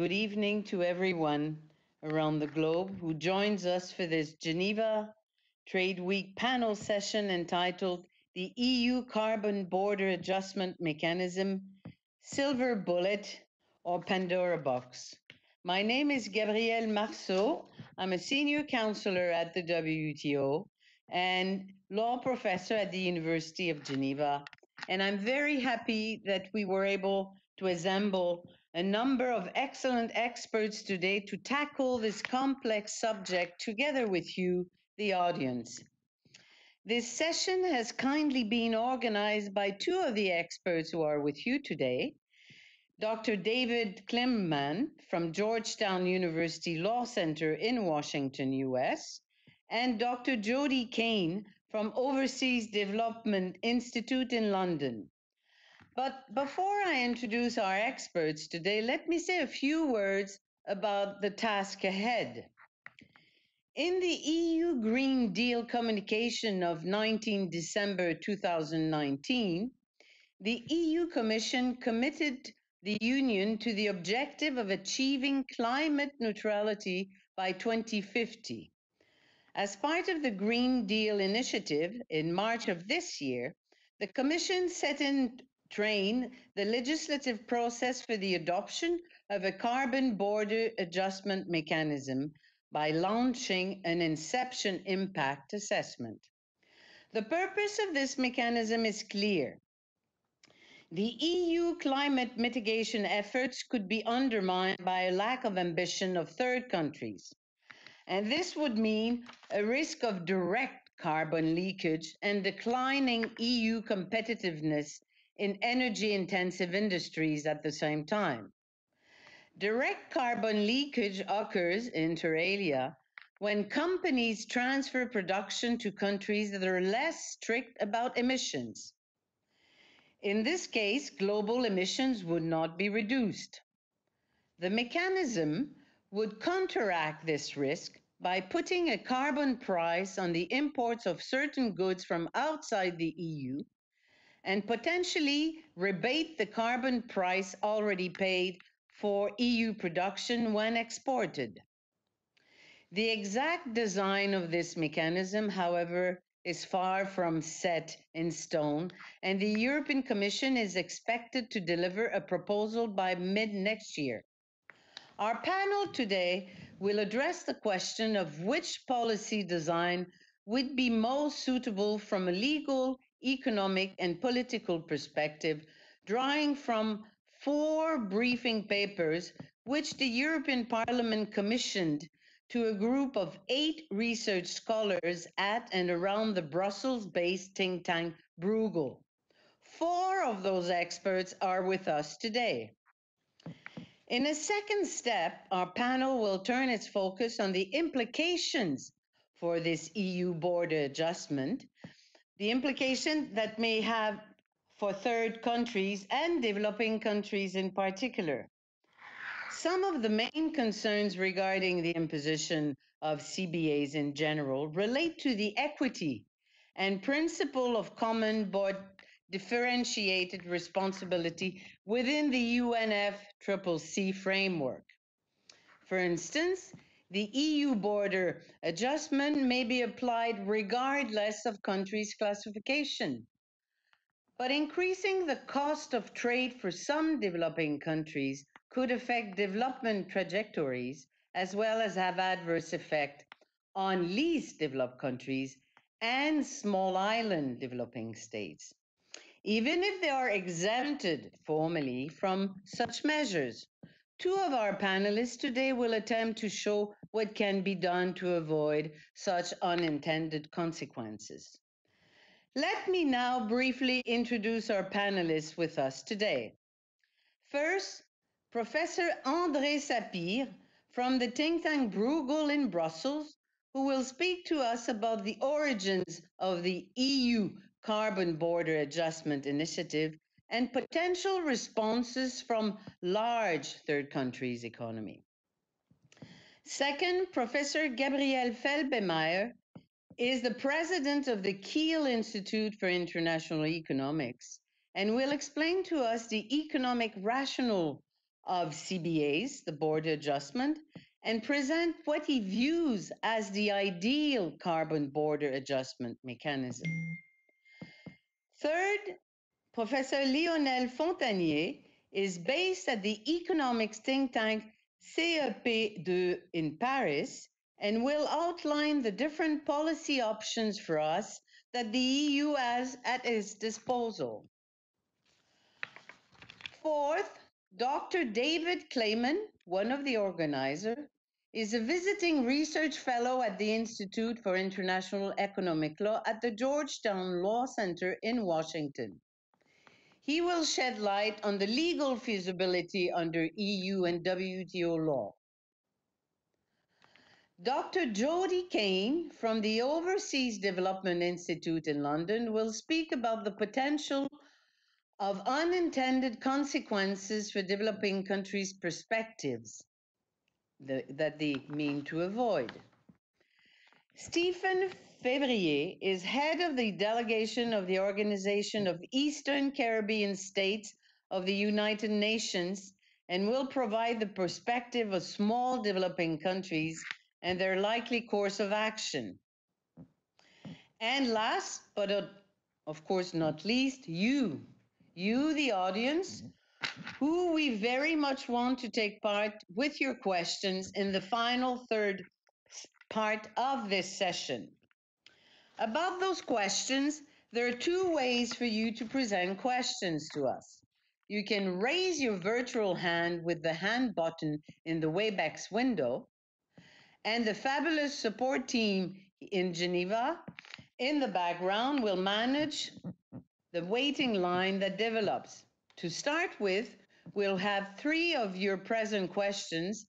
good evening to everyone around the globe who joins us for this Geneva Trade Week panel session entitled The EU Carbon Border Adjustment Mechanism, Silver Bullet, or Pandora Box. My name is Gabrielle Marceau. I'm a senior counselor at the WTO and law professor at the University of Geneva. And I'm very happy that we were able to assemble a number of excellent experts today to tackle this complex subject together with you, the audience. This session has kindly been organized by two of the experts who are with you today. Dr. David Kleimann from Georgetown University Law Center in Washington, US, and Dr. Jodie Keane from Overseas Development Institute in London. But before I introduce our experts today, let me say a few words about the task ahead. In the EU Green Deal communication of 19 December 2019, the EU Commission committed the Union to the objective of achieving climate neutrality by 2050. As part of the Green Deal initiative in March of this year, the Commission set in train the legislative process for the adoption of a carbon border adjustment mechanism by launching an inception impact assessment. The purpose of this mechanism is clear. The EU climate mitigation efforts could be undermined by a lack of ambition of third countries. And this would mean a risk of direct carbon leakage and declining EU competitiveness in energy intensive industries at the same time. Direct carbon leakage occurs inter alia when companies transfer production to countries that are less strict about emissions. In this case, global emissions would not be reduced. The mechanism would counteract this risk by putting a carbon price on the imports of certain goods from outside the EU and potentially rebate the carbon price already paid for EU production when exported. The exact design of this mechanism, however, is far from set in stone, and the European Commission is expected to deliver a proposal by mid next year. Our panel today will address the question of which policy design would be most suitable from a legal economic, and political perspective, drawing from four briefing papers which the European Parliament commissioned to a group of eight research scholars at and around the Brussels based think tank Bruegel. Four of those experts are with us today. In a second step, our panel will turn its focus on the implications for this EU border adjustment the implication that may have for third countries and developing countries in particular. Some of the main concerns regarding the imposition of CBAs in general relate to the equity and principle of common but differentiated responsibility within the UNFCCC framework. For instance, the EU border adjustment may be applied regardless of countries' classification. But increasing the cost of trade for some developing countries could affect development trajectories as well as have adverse effect on least developed countries and small island developing states, even if they are exempted formally from such measures. Two of our panelists today will attempt to show what can be done to avoid such unintended consequences. Let me now briefly introduce our panelists with us today. First, Professor André Sapir from the think tank Bruegel in Brussels, who will speak to us about the origins of the EU Carbon Border Adjustment Initiative and potential responses from large third countries' economy. Second, Professor Gabriel Felbermayr is the president of the Kiel Institute for International Economics and will explain to us the economic rationale of CBAs, the border adjustment, and present what he views as the ideal carbon border adjustment mechanism. Third, Professor Lionel Fontagné is based at the economics think tank CEPII in Paris and will outline the different policy options for us that the EU has at its disposal. Fourth, Dr. David Kleimann, one of the organizers, is a visiting research fellow at the Institute for International Economic Law at the Georgetown Law Center in Washington. He will shed light on the legal feasibility under EU and WTO law. Dr. Jodie Keane from the Overseas Development Institute in London will speak about the potential of unintended consequences for developing countries' perspectives that they mean to avoid. Stephen Février is head of the delegation of the Organization of Eastern Caribbean States of the United Nations and will provide the perspective of small developing countries and their likely course of action. And last, but of course not least, you, you, the audience, mm-hmm. who we very much want to take part with your questions in the final third part of this session. About those questions, there are two ways for you to present questions to us. You can raise your virtual hand with the hand button in the Webex window, and the fabulous support team in Geneva in the background will manage the waiting line that develops. To start with, we'll have three of your present questions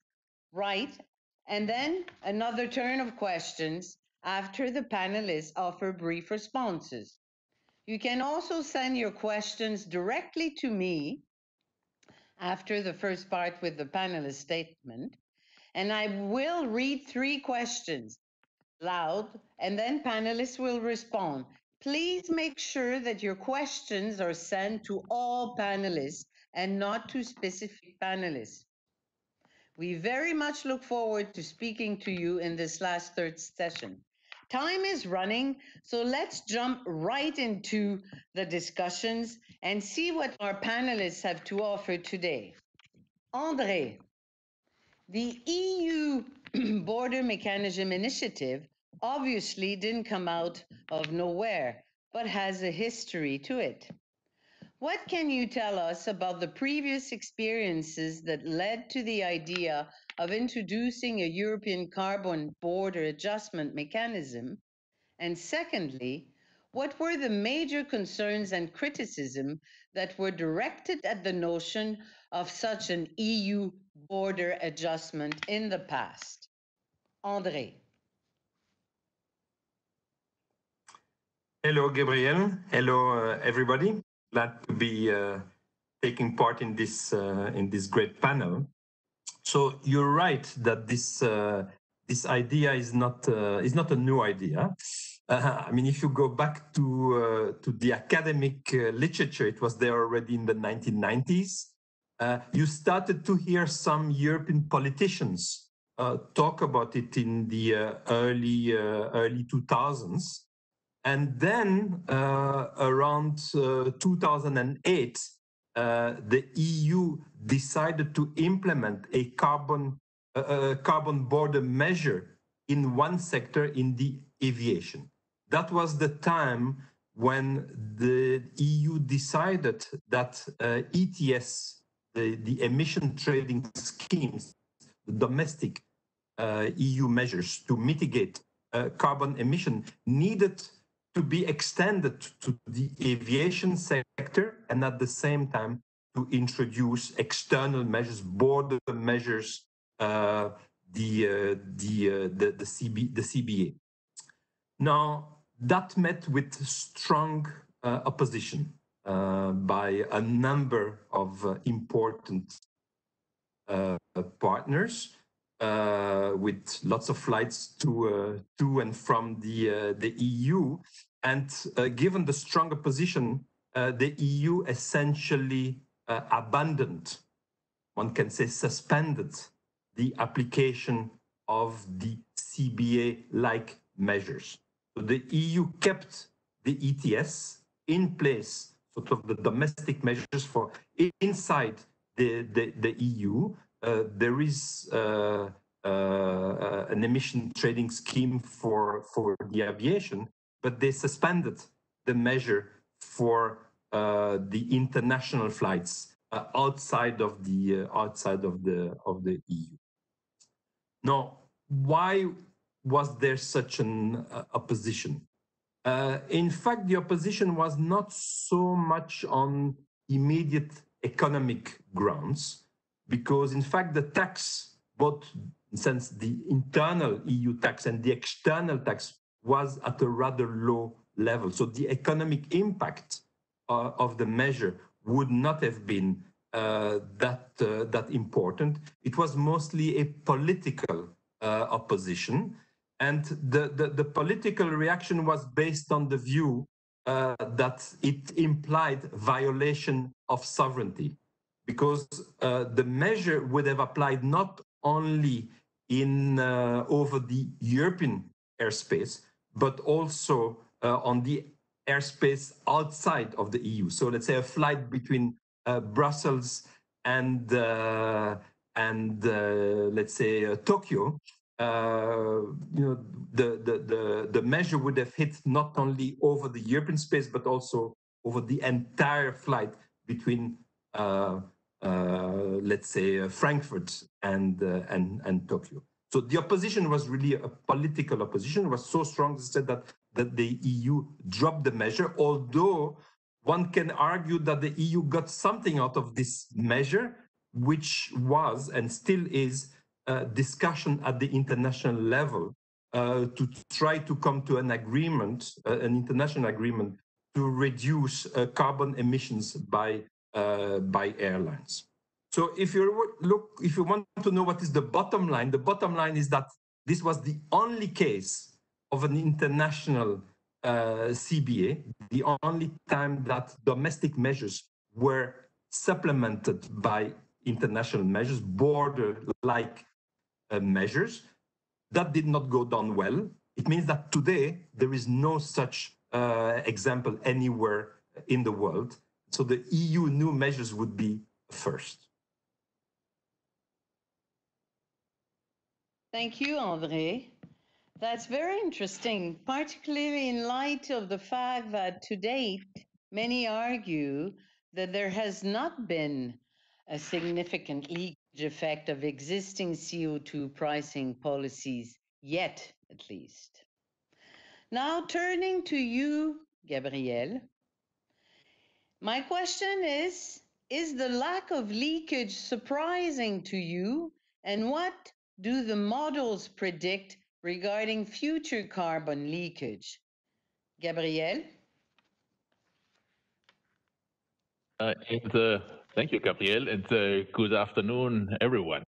right, and then another turn of questions after the panelists offer brief responses. You can also send your questions directly to me after the first part with the panelist statement, and I will read three questions loud, and then panelists will respond. Please make sure that your questions are sent to all panelists and not to specific panelists. We very much look forward to speaking to you in this last third session. Time is running, so let's jump right into the discussions and see what our panelists have to offer today. André, the EU Border Mechanism Initiative obviously didn't come out of nowhere, but has a history to it. What can you tell us about the previous experiences that led to the idea of introducing a European carbon border adjustment mechanism? And secondly, what were the major concerns and criticism that were directed at the notion of such an EU border adjustment in the past? André. Hello, Gabriel. Hello, uh, everybody. Glad to be uh, taking part in this uh, in this great panel. So you're right that this uh, this idea is not uh, is not a new idea. Uh, I mean, if you go back to to the academic literature, it was there already in the 1990s. you started to hear some European politicians talk about it in the early early 2000s. And then uh, around uh, 2008, uh, the EU decided to implement a carbon, carbon border measure in one sector in the aviation. That was the time when the EU decided that uh, ETS, the, the, emission trading schemes, the domestic uh, EU measures to mitigate uh, carbon emission needed to be extended to the aviation sector and at the same time to introduce external measures, border measures, uh, the, uh, the, uh, the, the, CB, the CBA. Now, that met with strong uh, opposition uh, by a number of uh, important partners uh, with lots of flights to uh, to and from the uh, the EU. And uh, given the stronger position, the EU essentially abandoned one can say, suspended the application of the CBA-like measures. So the EU kept the ETS in place, sort of the domestic measures for inside the, the, the EU. Uh, there is uh, uh, an emission trading scheme for, for the aviation, but they suspended the measure for uh, the international flights uh, outside of the uh, outside of the of the EU. Now, why was there such an opposition? in fact, the opposition was not so much on immediate economic grounds, because in fact the tax, both since the internal EU tax and the external tax was at a rather low level. So the economic impact uh, of the measure would not have been uh, that uh, that important. It was mostly a political uh, opposition, and the, the, the political reaction was based on the view uh, that it implied violation of sovereignty, because uh, the measure would have applied not only in uh, over the European airspace, but also uh, on the airspace outside of the EU. So let's say a flight between uh, Brussels and uh, and uh, let's say uh, Tokyo. you know, the, the the the measure would have hit not only over the European space but also over the entire flight between uh, let's say, uh, Frankfurt and, uh, and, and Tokyo. So the opposition was really a political opposition, was so strong said that, that the EU dropped the measure, although one can argue that the EU got something out of this measure, which was and still is a discussion at the international level uh, to try to come to an agreement, uh, an international agreement to reduce uh, carbon emissions by uh, by airlines. So if you look, if you want to know what is the bottom line, the bottom line is that this was the only case of an international uh, CBA, the only time that domestic measures were supplemented by international measures, border-like uh, measures. That did not go down well. It means that today there is no such uh, example anywhere in the world. So the EU new measures would be first. Thank you, André. That's very interesting, particularly in light of the fact that to date, many argue that there has not been a significant leakage effect of existing CO2 pricing policies yet, at least. Now, turning to you, Gabriel, my question is Is the lack of leakage surprising to you? And what do the models predict regarding future carbon leakage? Gabriel? Uh, and, uh, thank you, Gabriel, and uh, good afternoon, everyone.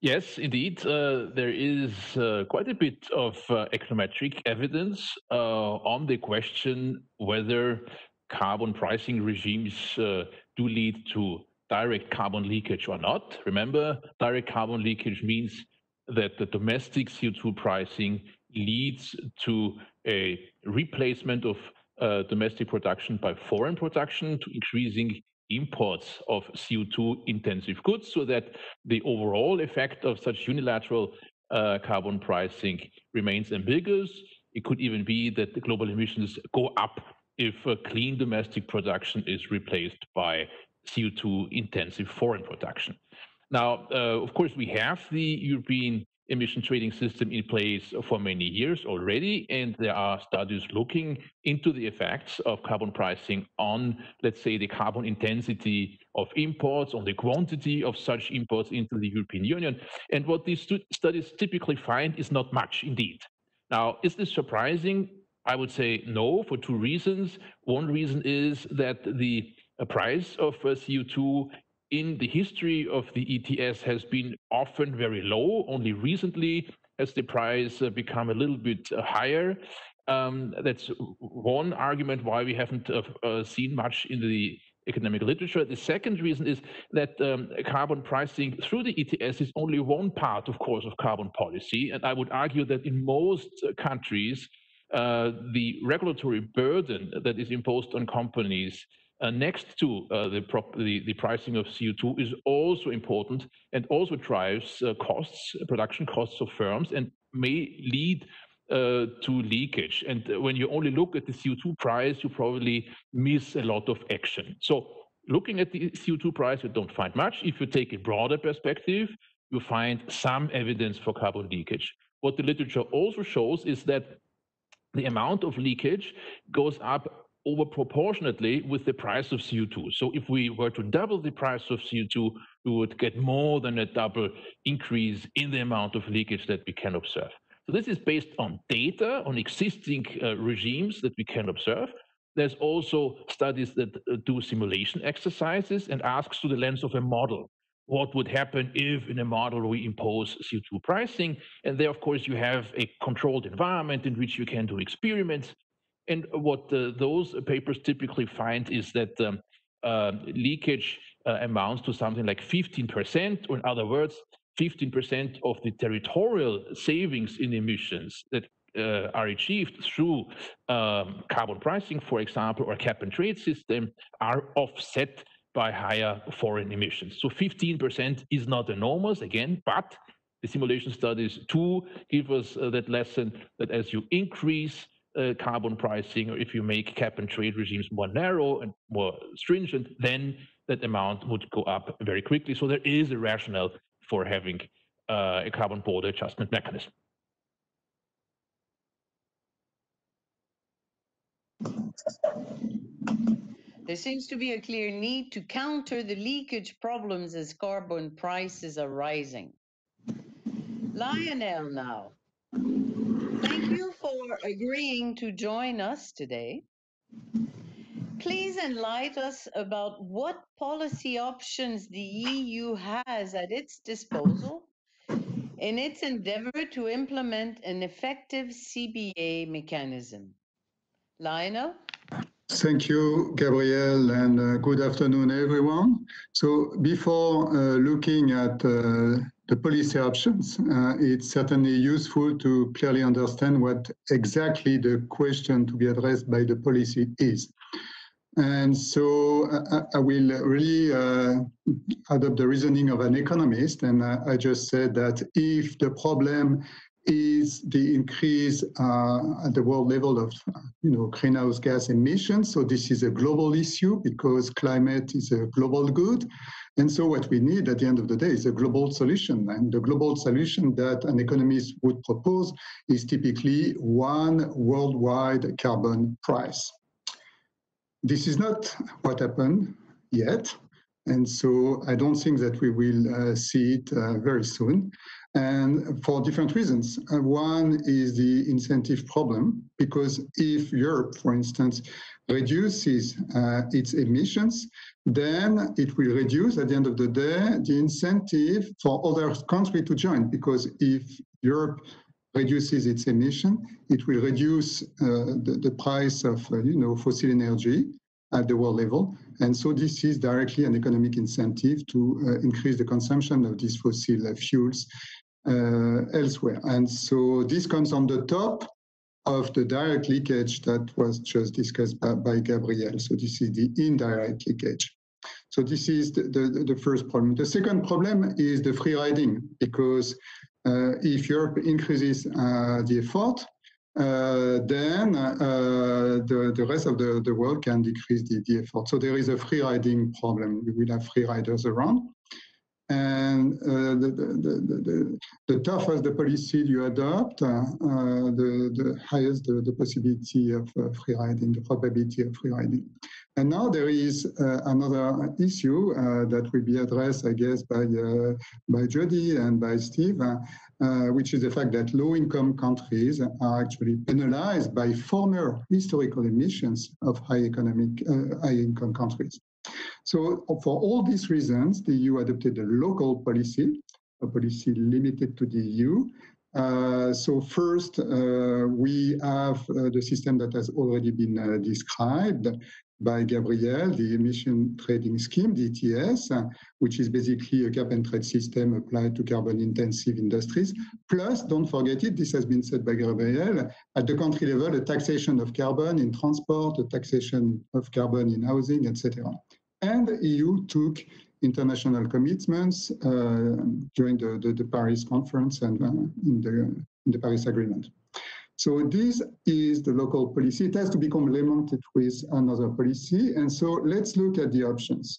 Yes, indeed, uh, there is uh, quite a bit of uh, econometric evidence on the question whether carbon pricing regimes uh, do lead to direct carbon leakage or not. Remember, direct carbon leakage means that the domestic CO2 pricing leads to a replacement of uh, domestic production by foreign production to increasing imports of CO2 intensive goods so that the overall effect of such unilateral uh, carbon pricing remains ambiguous. It could even be that the global emissions go up if clean domestic production is replaced by CO2 intensive foreign production. Now, uh, of course, we have the European emission trading system in place for many years already, and there are studies looking into the effects of carbon pricing on, let's say, the carbon intensity of imports, on the quantity of such imports into the European Union. And what these studies typically find is not much indeed. Now, is this surprising? I would say no for two reasons. One reason is that the uh, price of uh, CO2 in the history of the ETS has been often very low. Only recently has the price uh, become a little bit higher. Um, that's one argument why we haven't uh, seen much in the economic literature. The second reason is that um, carbon pricing through the ETS is only one part, of course, of carbon policy. And I would argue that in most countries, the regulatory burden that is imposed on companies uh, next to uh, the, the, the, pricing of CO2 is also important and also drives uh, costs, production costs of firms, and may lead uh, to leakage. And when you only look at the CO2 price, you probably miss a lot of action. So looking at the CO2 price, you don't find much. If you take a broader perspective, you find some evidence for carbon leakage. What the literature also shows is that the amount of leakage goes up over proportionately with the price of CO2. So if we were to double the price of CO2, we would get more than a double increase in the amount of leakage that we can observe. So this is based on data, on existing uh, regimes that we can observe. There's also studies that uh, do simulation exercises and asks through the lens of a model. What would happen if in a model we impose CO2 pricing? And there, of course, you have a controlled environment in which you can do experiments. And what uh, those papers typically find is that um, uh, leakage uh, amounts to something like 15%, or in other words, 15% of the territorial savings in emissions that uh, are achieved through um, carbon pricing, for example, or cap and trade system are offset by higher foreign emissions. So 15% is not enormous, again, but the simulation studies too give us uh, that lesson that as you increase uh, carbon pricing, or if you make cap and trade regimes more narrow and more stringent, then that amount would go up very quickly. So there is a rationale for having uh, a carbon border adjustment mechanism. There seems to be a clear need to counter the leakage problems as carbon prices are rising. Lionel now. Thank you for agreeing to join us today. Please enlighten us about what policy options the EU has at its disposal in its endeavor to implement an effective CBA mechanism. Lionel? Thank you, Gabriel, and uh, good afternoon, everyone. So before uh, looking at uh, the policy options, uh, it's certainly useful to clearly understand what exactly the question to be addressed by the policy is. And so I, I will really uh, adopt the reasoning of an economist. And I, I just said that if the problem is the increase uh, at the world level of you know greenhouse gas emissions. So this is a global issue because climate is a global good. And so what we need at the end of the day is a global solution. And the global solution that an economist would propose is typically one worldwide carbon price. This is not what happened yet. And so I don't think that we will uh, see it uh, very soon. And for different reasons. Uh, one is the incentive problem, because if Europe, for instance, reduces uh, its emissions, then it will reduce at the end of the day the incentive for other countries to join. Because if Europe reduces its emission, it will reduce uh, the, the, price of uh, you know fossil energy at the world level. And so this is directly an economic incentive to uh, increase the consumption of these fossil fuels uh, elsewhere. And so this comes on the top of the direct leakage that was just discussed by, by Gabrielle. So this is the indirect leakage. So this is the, the, the, first problem. The second problem is the free riding, because uh, if Europe increases uh, the effort, then uh, the, the rest of the, the world can decrease the, the effort. So there is a free riding problem. We will have free riders around. And uh, the, the, the, the, tougher the policy you adopt, uh, uh, the, the highest the, the possibility of uh, free riding, the probability of free riding. And now there is uh, another issue uh, that will be addressed, I guess, by, by Jodie and by Steve, which is the fact that low-income countries are actually penalized by former historical emissions of high economic, high-income countries. So for all these reasons, the EU adopted a local policy, a policy limited to the EU, Uh, so first, uh, we have uh, the system that has already been uh, described by Gabriel, the emission trading scheme, the ETS, which is basically a cap and trade system applied to carbon intensive industries. Plus, don't forget it, this has been said by Gabriel, at the country level, a taxation of carbon in transport, a taxation of carbon in housing, etc. And the EU took international commitments uh, during the, the, the, Paris conference and uh, in, the, in the Paris Agreement. So this is the local policy. It has to be complemented with another policy. And so let's look at the options.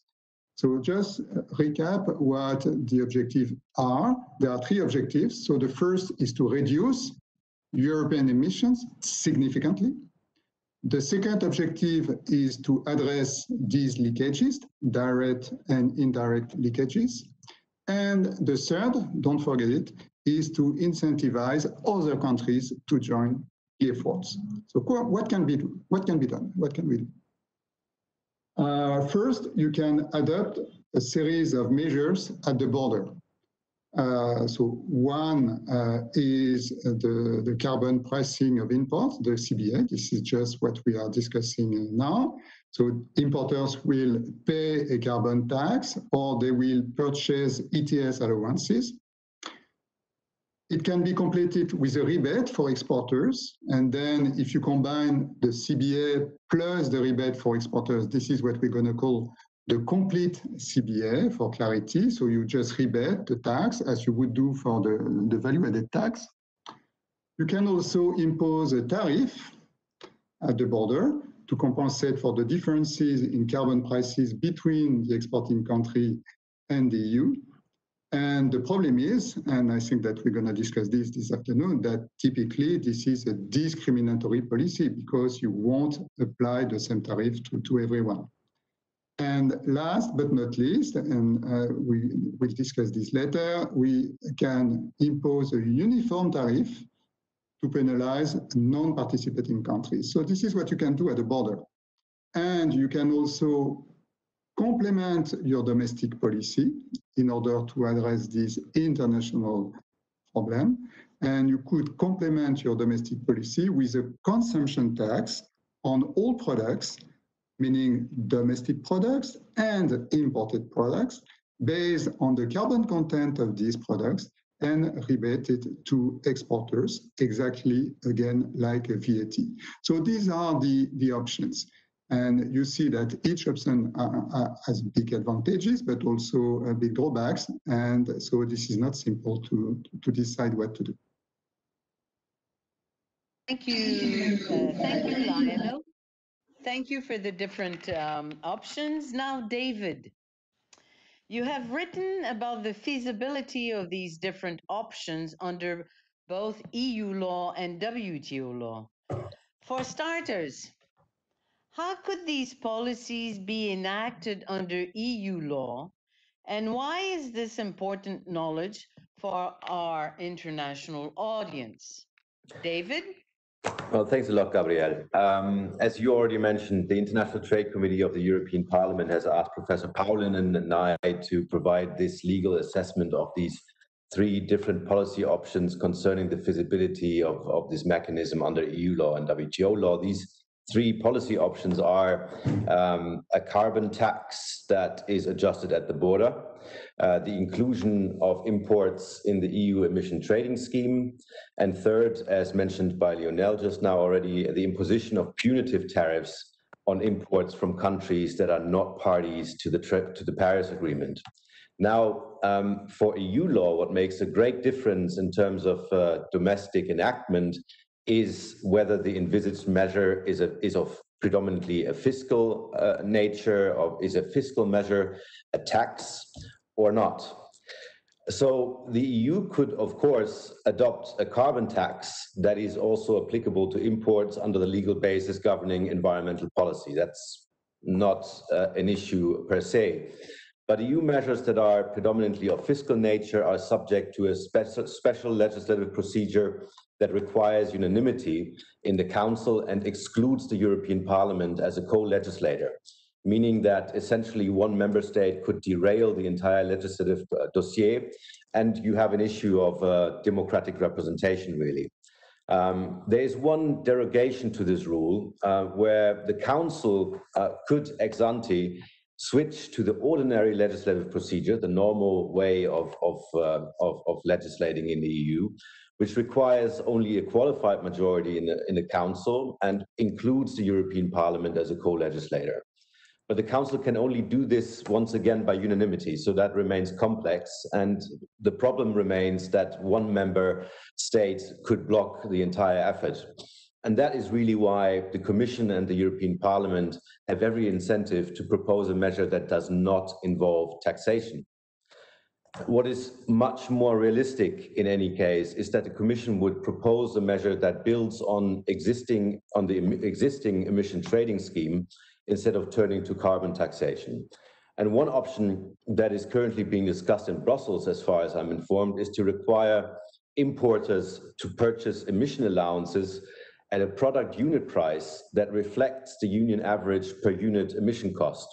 So just recap what the objectives are. There are three objectives. So the first is to reduce European emissions significantly. The second objective is to address these leakages, direct and indirect leakages. And the third, don't forget it, is to incentivize other countries to join the efforts. So what can be what can be done? What can we do? Uh, first, you can adopt a series of measures at the border. Uh, so one uh, is the, the carbon pricing of imports, the CBA. This is just what we are discussing now. So importers will pay a carbon tax or they will purchase ETS allowances. It can be completed with a rebate for exporters. And then if you combine the CBA plus the rebate for exporters, this is what we're going to call the complete CBA for clarity. So you just rebate the tax as you would do for the, the value added tax. You can also impose a tariff at the border to compensate for the differences in carbon prices between the exporting country and the EU. And the problem is, and I think that we're going to discuss this this afternoon, that typically this is a discriminatory policy because you won't apply the same tariff to, to everyone. And last but not least, and uh, we will discuss this later, we can impose a uniform tariff to penalize non-participating countries. So this is what you can do at the border. And you can also complement your domestic policy in order to address this international problem. And you could complement your domestic policy with a consumption tax on all products meaning domestic products and imported products based on the carbon content of these products and rebated to exporters, exactly again like a VAT. So these are the, the options. And you see that each option uh, uh, has big advantages, but also uh, big drawbacks. And so this is not simple to, to decide what to do. Thank you. Uh, thank you, Lionel. Thank you for the different um, options. Now, David, you have written about the feasibility of these different options under both EU law and WTO law. For starters, how could these policies be enacted under EU law? And why is this important knowledge for our international audience? David? Well, thanks a lot, Gabriel. Um, as you already mentioned, the International Trade Committee of the European Parliament has asked Professor Pauwelyn and I to provide this legal assessment of these three different policy options concerning the feasibility of, of this mechanism under EU law and WTO law. These three policy options are um, a carbon tax that is adjusted at the border, uh, the inclusion of imports in the EU emission trading scheme, and third, as mentioned by Lionel just now already, the imposition of punitive tariffs on imports from countries that are not parties to the, to the Paris Agreement. Now, um, for EU law, what makes a great difference in terms of uh, domestic enactment is whether the envisaged measure is, a, is of predominantly a fiscal uh, nature, or is a fiscal measure a tax or not. So the EU could, of course, adopt a carbon tax that is also applicable to imports under the legal basis governing environmental policy. That's not uh, an issue per se. But EU measures that are predominantly of fiscal nature are subject to a special, special legislative procedure that requires unanimity in the Council and excludes the European Parliament as a co-legislator. meaning that essentially one member state could derail the entire legislative uh, dossier, and you have an issue of uh, democratic representation, really. Um, there is one derogation to this rule uh, where the council uh, could ex ante switch to the ordinary legislative procedure, the normal way of, of, uh, of, of, legislating in the EU, which requires only a qualified majority in the, in the council and includes the European Parliament as a co-legislator. But the council can only do this once again by unanimity, so that remains complex. And the problem remains that one member state could block the entire effort. And that is really why the Commission and the European Parliament have every incentive to propose a measure that does not involve taxation. What is much more realistic in any case is that the Commission would propose a measure that builds on existing on the existing emission trading scheme instead of turning to carbon taxation. And one option that is currently being discussed in Brussels, as far as I'm informed, is to require importers to purchase emission allowances at a product unit price that reflects the union average per unit emission cost.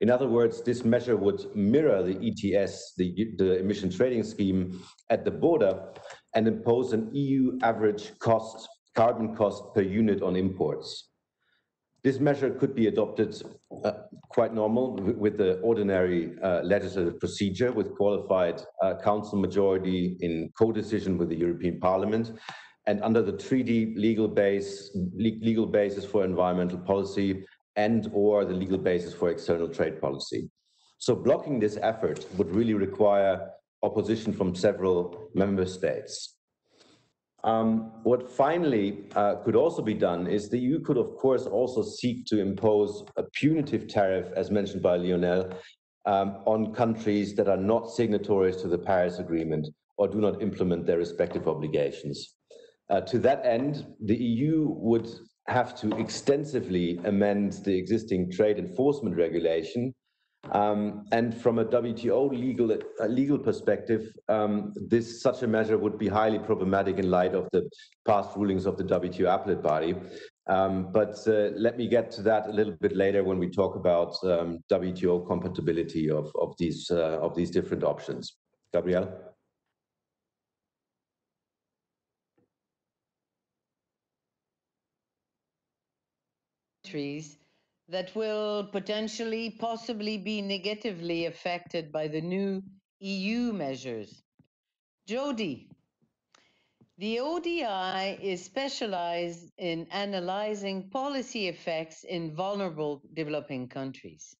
In other words, this measure would mirror the ETS, the, the emission trading scheme at the border, and impose an EU average cost, carbon cost per unit on imports. This measure could be adopted uh, quite normal with the ordinary uh, legislative procedure with qualified uh, council majority in co-decision with the European Parliament and under the treaty legal base legal basis for environmental policy and or the legal basis for external trade policy. So blocking this effort would really require opposition from several member states. Um, what finally uh, could also be done is the EU could, of course, also seek to impose a punitive tariff, as mentioned by Lionel, um, on countries that are not signatories to the Paris Agreement or do not implement their respective obligations. Uh, to that end, the EU would have to extensively amend the existing trade enforcement regulation um, and from a WTO legal uh, legal perspective, um, this such a measure would be highly problematic in light of the past rulings of the WTO appellate body. Um, but uh, let me get to that a little bit later when we talk about um, WTO compatibility of of these uh, of these different options. Gabrielle. Trees that will potentially, possibly be negatively affected by the new EU measures. Jodie, the ODI is specialized in analyzing policy effects in vulnerable developing countries.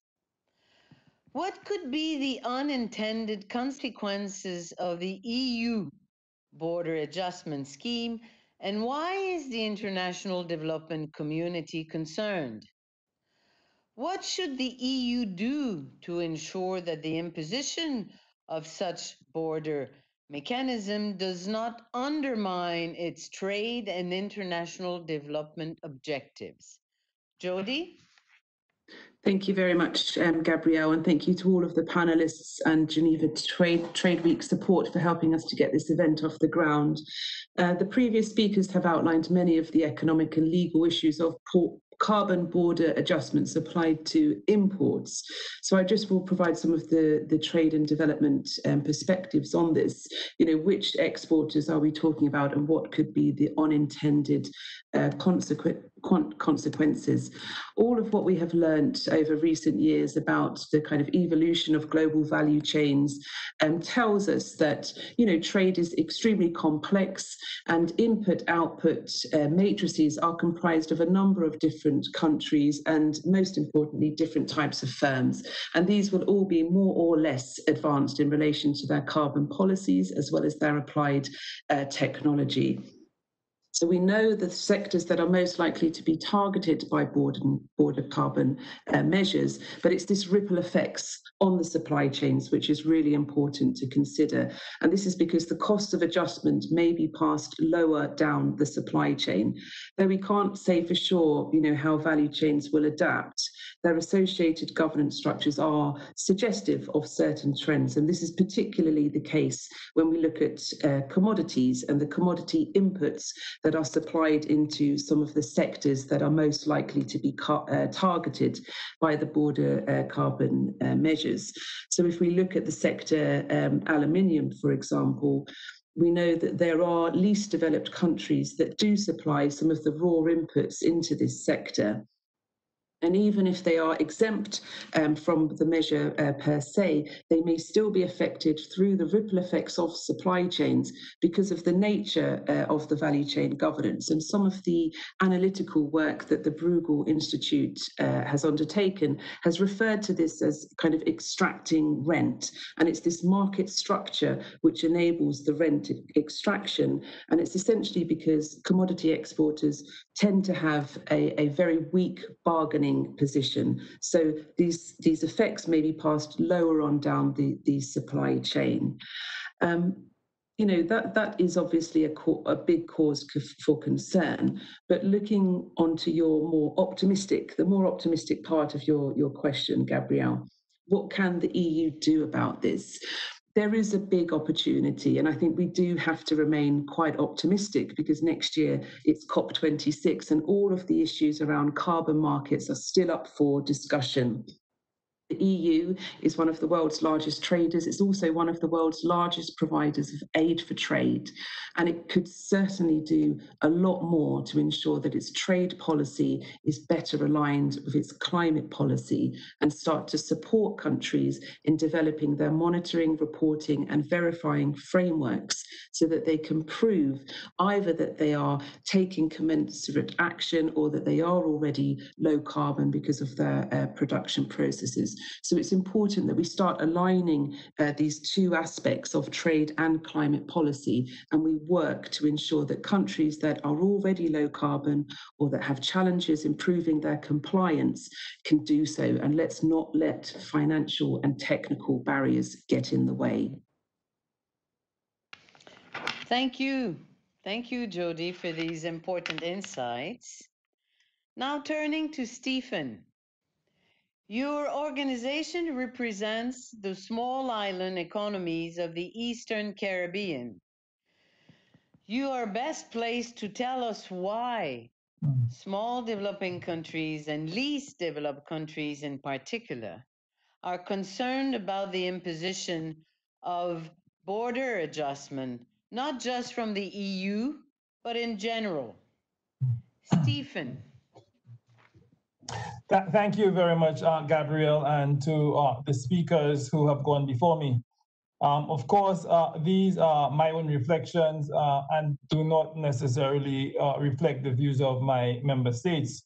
What could be the unintended consequences of the EU border adjustment scheme, and why is the international development community concerned? What should the EU do to ensure that the imposition of such border mechanism does not undermine its trade and international development objectives? Jodie? Thank you very much, um, Gabrielle, and thank you to all of the panelists and Geneva Trade, Trade Week support for helping us to get this event off the ground. Uh, the previous speakers have outlined many of the economic and legal issues of port carbon border adjustments applied to imports. So I just will provide some of the, the trade and development um, perspectives on this. You know, which exporters are we talking about and what could be the unintended uh, consequences. All of what we have learned over recent years about the kind of evolution of global value chains um, tells us that you know trade is extremely complex and input output uh, matrices are comprised of a number of different countries and most importantly different types of firms and these will all be more or less advanced in relation to their carbon policies as well as their applied uh, technology. So we know the sectors that are most likely to be targeted by border, border carbon uh, measures, but it's this ripple effects on the supply chains, which is really important to consider. And this is because the cost of adjustment may be passed lower down the supply chain. Though we can't say for sure, you know, how value chains will adapt, their associated governance structures are suggestive of certain trends. And this is particularly the case when we look at uh, commodities and the commodity inputs that are supplied into some of the sectors that are most likely to be uh, targeted by the border uh, carbon uh, measures. So if we look at the sector um, aluminium, for example, we know that there are least developed countries that do supply some of the raw inputs into this sector. And even if they are exempt um, from the measure uh, per se, they may still be affected through the ripple effects of supply chains because of the nature uh, of the value chain governance. And some of the analytical work that the Bruegel Institute uh, has undertaken has referred to this as kind of extracting rent. And it's this market structure which enables the rent extraction. And it's essentially because commodity exporters tend to have a, a very weak bargaining position. So these, these effects may be passed lower on down the, the supply chain. Um, you know that that is obviously a, a big cause for concern but looking onto your more optimistic the more optimistic part of your your question gabrielle what can the eu do about this there is a big opportunity, and I think we do have to remain quite optimistic because next year it's COP26 and all of the issues around carbon markets are still up for discussion. The EU is one of the world's largest traders. It's also one of the world's largest providers of aid for trade. And it could certainly do a lot more to ensure that its trade policy is better aligned with its climate policy and start to support countries in developing their monitoring, reporting, and verifying frameworks so that they can prove either that they are taking commensurate action or that they are already low carbon because of their uh, production processes. So it's important that we start aligning uh, these two aspects of trade and climate policy, and we work to ensure that countries that are already low carbon or that have challenges improving their compliance can do so. And let's not let financial and technical barriers get in the way. Thank you. Thank you, Jodie, for these important insights. Now turning to Stephen. Your organization represents the small island economies of the Eastern Caribbean. You are best placed to tell us why small developing countries and least developed countries in particular are concerned about the imposition of border adjustment, not just from the EU, but in general. Stephen. Th thank you very much, uh, Gabrielle, and to uh, the speakers who have gone before me. Um, of course, uh, these are my own reflections uh, and do not necessarily uh, reflect the views of my member states.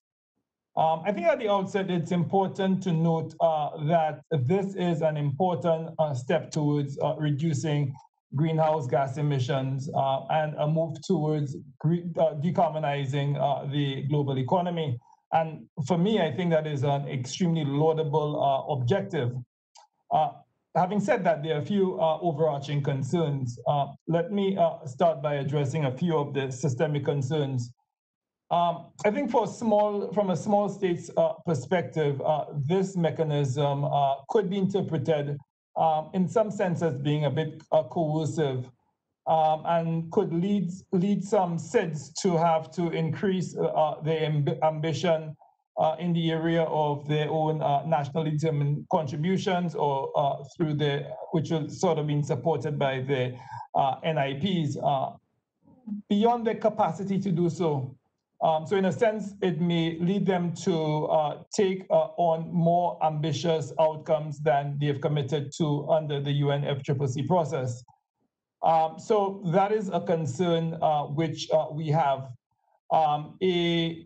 Um, I think at the outset, it's important to note uh, that this is an important step towards reducing greenhouse gas emissions and a move towards decarbonizing the global economy. And for me, I think that is an extremely laudable uh, objective. Uh, having said that, there are a few uh, overarching concerns. Uh, let me uh, start by addressing a few of the systemic concerns. Um, I think for small, from a small state's uh, perspective, this mechanism could be interpreted um, in some sense as being a bit coercive um, and could lead lead some SIDS to have to increase uh, uh their amb ambition uh, in the area of their own uh, nationally determined contributions or uh, through the, which will sort of been supported by the uh, NIPs, beyond their capacity to do so. Um, so in a sense, it may lead them to take on more ambitious outcomes than they've committed to under the UNFCCC process. Um, so that is a concern uh, which uh, we have. Um, a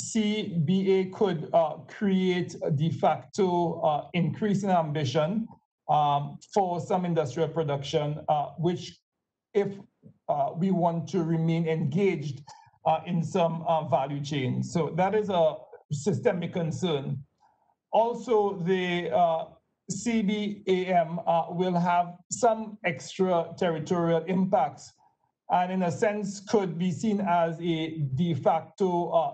CBA could uh, create a de facto uh, increase in ambition um, for some industrial production, uh, which if uh, we want to remain engaged in some value chain. So that is a systemic concern. Also, the CBAM uh, will have some extraterritorial impacts and in a sense could be seen as a de facto uh,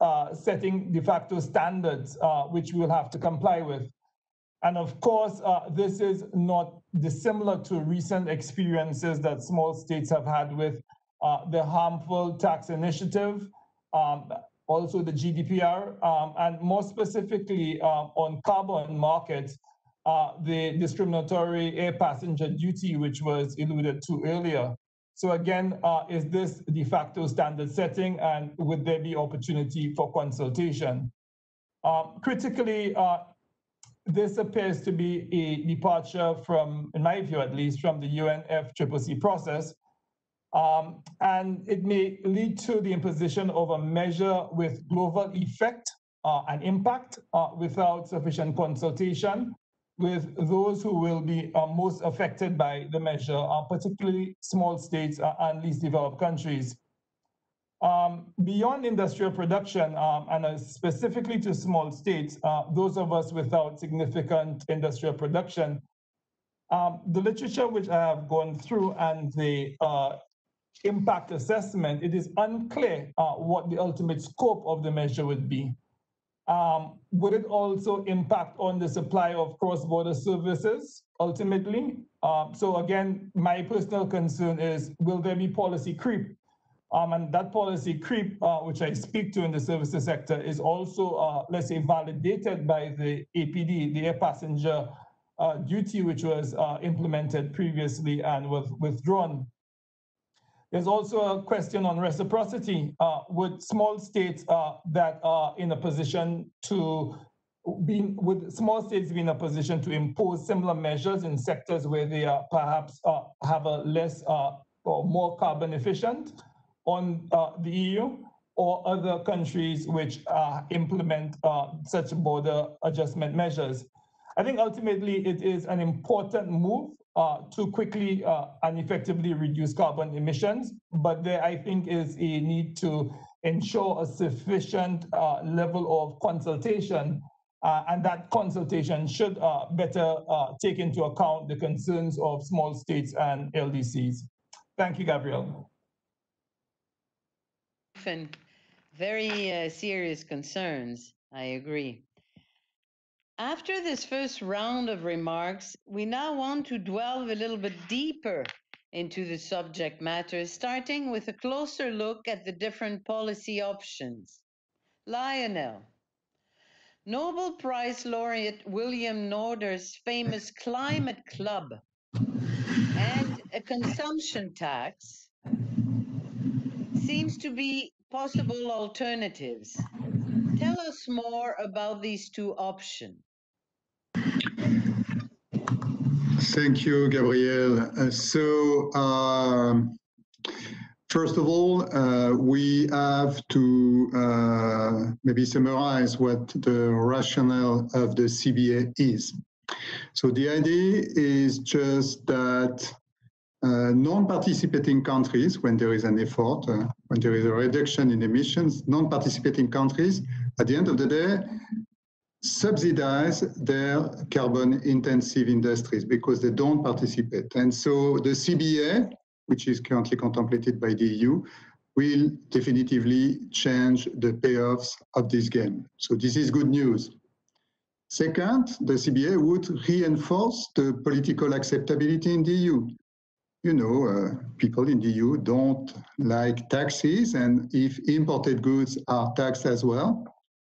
uh, setting de facto standards uh, which we will have to comply with. And of course, uh, this is not dissimilar to recent experiences that small states have had with uh, the harmful tax initiative, um, also the GDPR, um, and more specifically uh, on carbon markets, uh, the discriminatory air passenger duty, which was alluded to earlier. So again, uh, is this de facto standard setting and would there be opportunity for consultation? Um, critically, uh, this appears to be a departure from, in my view at least, from the UNFCCC process. Um, and it may lead to the imposition of a measure with global effect uh, and impact uh, without sufficient consultation with those who will be uh, most affected by the measure, uh, particularly small states uh, and least developed countries. Um, beyond industrial production, um, and uh, specifically to small states, those of us without significant industrial production, um, the literature which I have gone through and the uh, impact assessment, it is unclear what the ultimate scope of the measure would be. Um, would it also impact on the supply of cross-border services ultimately? Um, so again, my personal concern is, will there be policy creep? Um, and that policy creep, uh, which I speak to in the services sector, is also, uh, let's say, validated by the APD, the air passenger uh, duty, which was uh, implemented previously and was withdrawn there's also a question on reciprocity. Uh, would small states uh, that are in a position to be, would small states be in a position to impose similar measures in sectors where they are perhaps uh, have a less uh, or more carbon efficient on uh, the EU or other countries which uh, implement such border adjustment measures? I think ultimately it is an important move uh, to quickly uh, and effectively reduce carbon emissions. But there, I think, is a need to ensure a sufficient uh, level of consultation. Uh, and that consultation should uh, better uh, take into account the concerns of small states and LDCs. Thank you, Gabrielle. Very serious concerns. I agree. After this first round of remarks, we now want to delve a little bit deeper into the subject matter, starting with a closer look at the different policy options. Lionel. Nobel Prize laureate William Nordhaus's famous Climate Club and a consumption tax seems to be possible alternatives. Tell us more about these two options. Thank you, Gabriel. Uh, so, um, first of all, uh, we have to uh, maybe summarize what the rationale of the CBA is. So the idea is just that uh, non-participating countries, when there is an effort, uh, when there is a reduction in emissions, non-participating countries, at the end of the day, subsidize their carbon intensive industries because they don't participate. And so the CBA, which is currently contemplated by the EU, will definitively change the payoffs of this game. So this is good news. Second, the CBA would reinforce the political acceptability in the EU. You know, uh, people in the EU don't like taxes, and if imported goods are taxed as well,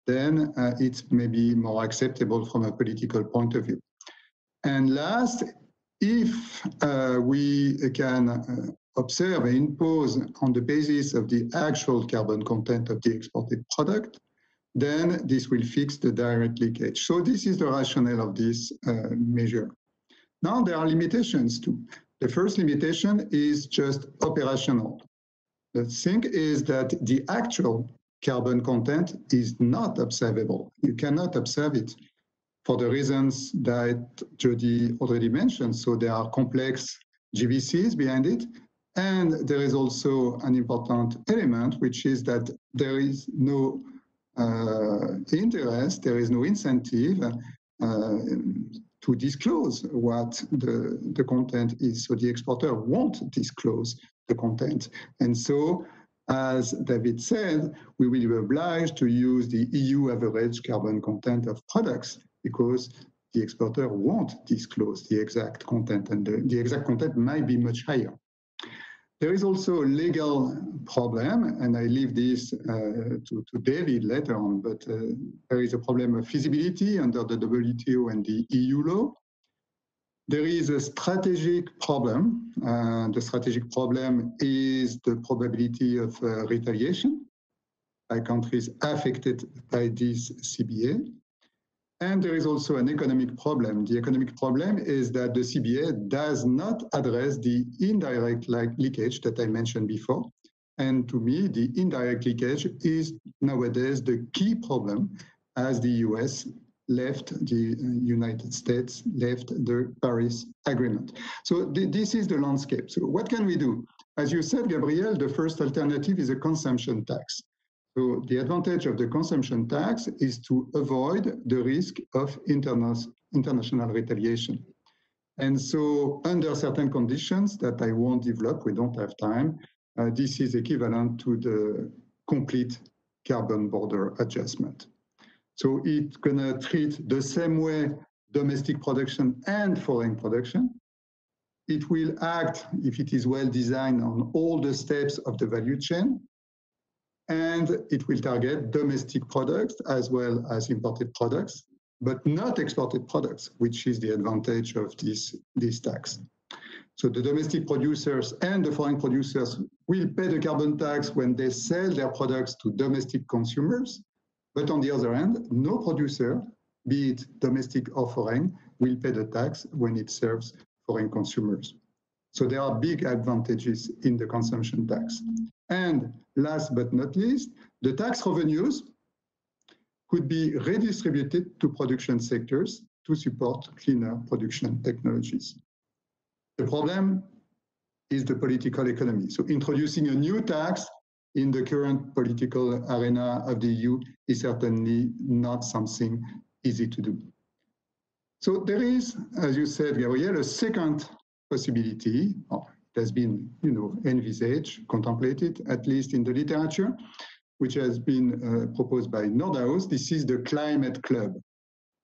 then uh, it's maybe more acceptable from a political point of view. And last, if uh, we can uh, observe and impose on the basis of the actual carbon content of the exported product, then this will fix the direct leakage. So this is the rationale of this uh, measure. Now there are limitations too. The first limitation is just operational. The thing is that the actual carbon content is not observable. You cannot observe it for the reasons that Jodie already mentioned. So there are complex GVCs behind it. And there is also an important element, which is that there is no uh, interest, there is no incentive uh, to disclose what the, the content is. So the exporter won't disclose the content. And so as David said, we will be obliged to use the EU average carbon content of products because the exporter won't disclose the exact content and the, the exact content might be much higher. there is also a legal problem, and I leave this uh, to, to, David later on, but uh, there is a problem of feasibility under the WTO and the EU law. There is a strategic problem. Uh, the strategic problem is the probability of uh, retaliation by countries affected by this CBA. And there is also an economic problem. The economic problem is that the CBA does not address the indirect leakage that I mentioned before. And to me, the indirect leakage is nowadays the key problem as the US left the uh, United States, left the Paris Agreement. So th this is the landscape. So what can we do? As you said, Gabriel, the first alternative is a consumption tax. So the advantage of the consumption tax is to avoid the risk of interna international retaliation. And so under certain conditions that I won't develop, we don't have time, uh, this is equivalent to the complete carbon border adjustment. So it's going to treat the same way domestic production and foreign production. It will act, if it is well designed, on all the steps of the value chain. And it will target domestic products as well as imported products, but not exported products, which is the advantage of this, this tax. So the domestic producers and the foreign producers will pay the carbon tax when they sell their products to domestic consumers, but on the other hand, no producer, be it domestic or foreign, will pay the tax when it serves foreign consumers. So there are big advantages in the consumption tax. And last but not least, the tax revenues could be redistributed to production sectors to support cleaner production technologies. The problem is the political economy. So introducing a new tax in the current political arena of the EU is certainly not something easy to do. So there is, as you said, Gabriel, a second possibility, it has been, you know, envisaged, contemplated, at least in the literature, which has been uh, proposed by Nordhaus. This is the climate club.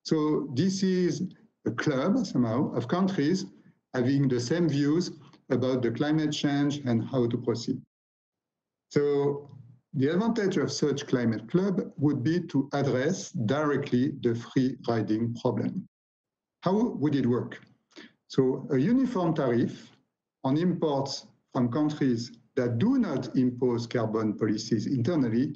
So this is a club, somehow, of countries having the same views about the climate change and how to proceed. So the advantage of such climate club would be to address directly the free riding problem. How would it work? So a uniform tariff on imports from countries that do not impose carbon policies internally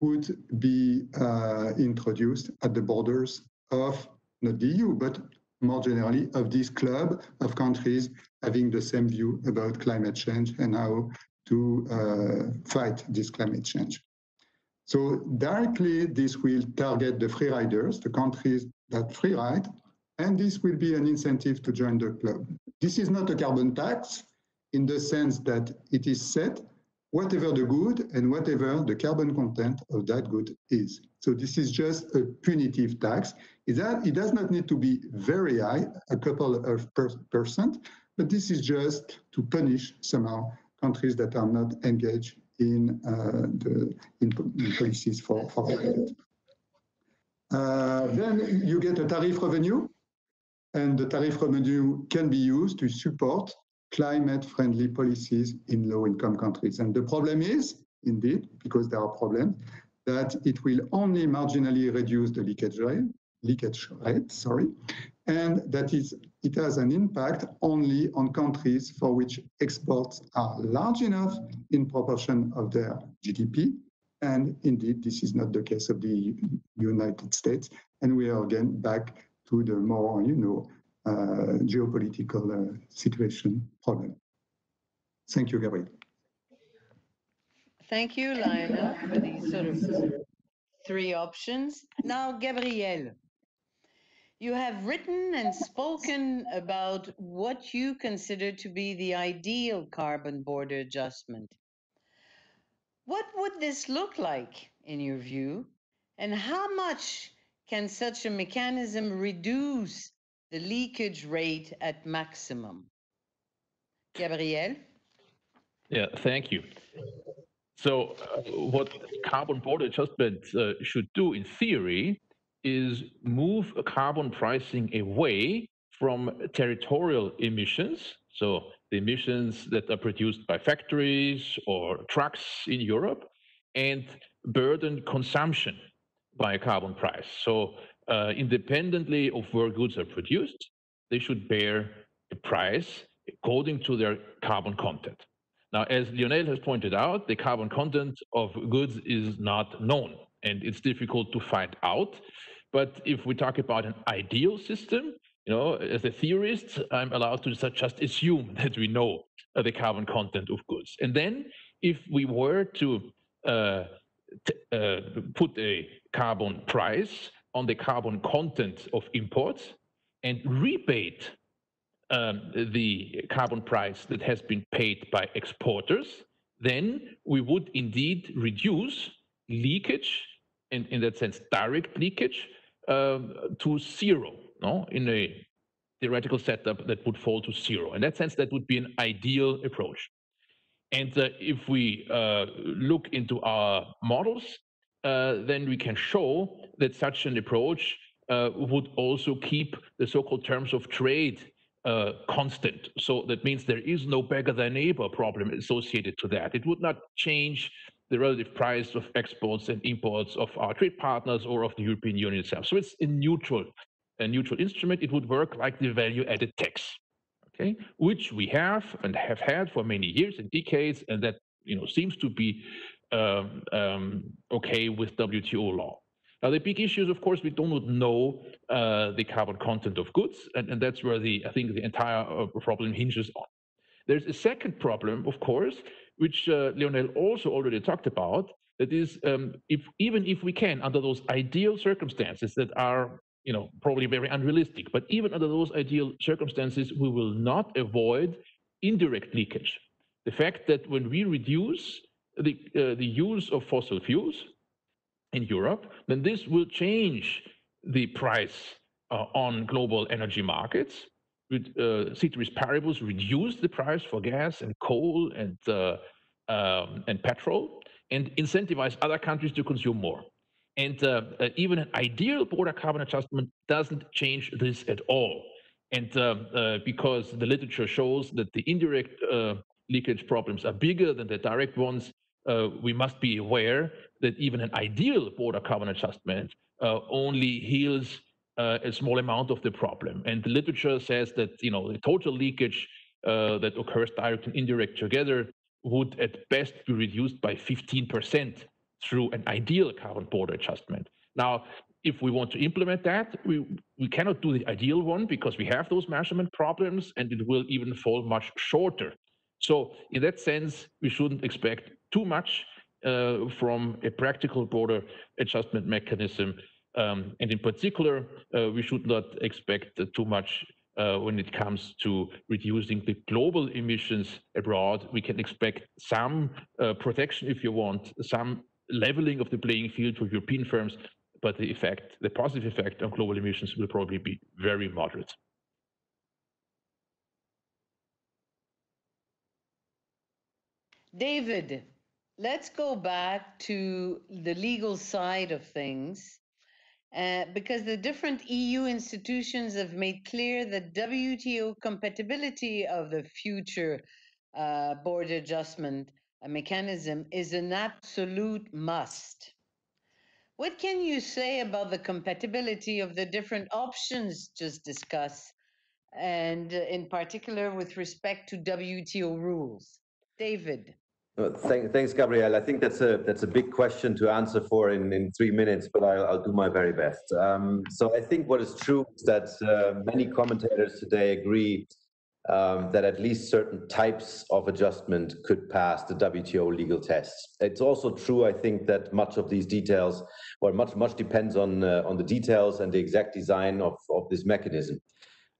would be uh, introduced at the borders of not the EU, but more generally of this club of countries having the same view about climate change and how to uh, fight this climate change. So directly, this will target the free riders, the countries that free ride, and this will be an incentive to join the club. This is not a carbon tax in the sense that it is set whatever the good and whatever the carbon content of that good is. So this is just a punitive tax. It, does not need to be very high, a couple of per percent, but this is just to punish somehow countries that are not engaged in uh, the in, in, policies for for climate. Uh, then you get a tariff revenue, and the tariff revenue can be used to support climate-friendly policies in low-income countries. And the problem is, indeed, because there are problems, that it will only marginally reduce the leakage rate, leakage rate, sorry, and that is it has an impact only on countries for which exports are large enough in proportion of their GDP. And indeed, this is not the case of the United States. And we are again back to the more, you know, uh, geopolitical uh, situation problem. Thank you, Gabriel. Thank you, Lionel, for these sort of three options. Now, Gabriel, you have written and spoken about what you consider to be the ideal carbon border adjustment. What would this look like, in your view, and how much can such a mechanism reduce the leakage rate at maximum? Gabriel? Yeah, thank you. So, uh, what carbon border adjustment uh, should do in theory is move carbon pricing away from territorial emissions, So the emissions that are produced by factories or trucks in Europe and burden consumption by a carbon price. So uh, independently of where goods are produced, they should bear a price according to their carbon content. Now, as Lionel has pointed out, the carbon content of goods is not known and it's difficult to find out. But if we talk about an ideal system, you know, as a theorist, I'm allowed to just assume that we know uh, the carbon content of goods. And then if we were to uh, uh, put a carbon price on the carbon content of imports and rebate um, the carbon price that has been paid by exporters, then we would indeed reduce leakage, and in that sense, direct leakage, um, to zero, no? in a theoretical setup that would fall to zero. In that sense, that would be an ideal approach. And uh, if we uh, look into our models, uh, then we can show that such an approach uh, would also keep the so-called terms of trade uh, constant. So that means there is no beggar thy neighbor problem associated to that. It would not change the relative price of exports and imports of our trade partners or of the European Union itself. So it's a neutral, a neutral instrument. It would work like the value-added tax, okay, which we have and have had for many years and decades, and that you know seems to be um, um, okay with WTO law. Now, the big issue is, of course, we do not know uh, the carbon content of goods, and, and, that's where the I think the entire uh, problem hinges on. There's a second problem, of course, which uh, Lionel also already talked about. That is, um, if even if we can, under those ideal circumstances that are, you know, probably very unrealistic, but even under those ideal circumstances, we will not avoid indirect leakage. The fact that when we reduce the uh, the use of fossil fuels, in Europe, then this will change the price uh, on global energy markets. Uh, ceteris paribus, reduce the price for gas and coal and uh, um, and petrol, and incentivize other countries to consume more. And uh, uh, even an ideal border carbon adjustment doesn't change this at all. And uh, uh because the literature shows that the indirect leakage problems are bigger than the direct ones, we must be aware that even an ideal border carbon adjustment only heals uh, a small amount of the problem. And the literature says that you know the total leakage uh, that occurs direct and indirect together would at best be reduced by 15% through an ideal carbon border adjustment. Now, if we want to implement that, we, we cannot do the ideal one because we have those measurement problems and it will even fall much shorter. So in that sense, we shouldn't expect too much uh, from a practical border adjustment mechanism. Um, and in particular, uh, we should not expect too much uh, when it comes to reducing the global emissions abroad. We can expect some uh, protection, if you want, some leveling of the playing field for European firms, but the effect, the positive effect on global emissions will probably be very moderate. David, let's go back to the legal side of things. Uh, because the different EU institutions have made clear that WTO compatibility of the future uh, border adjustment uh, mechanism is an absolute must. What can you say about the compatibility of the different options just discussed, and uh, in particular with respect to WTO rules? David. Thank, thanks, Gabriel. I think that's a that's a big question to answer for in, in three minutes, but I'll, I'll do my very best. Um, so I think what is true is that uh, many commentators today agree um, that at least certain types of adjustment could pass the WTO legal tests. It's also true, I think, that much of these details, or much much depends on uh, on the details and the exact design of of this mechanism.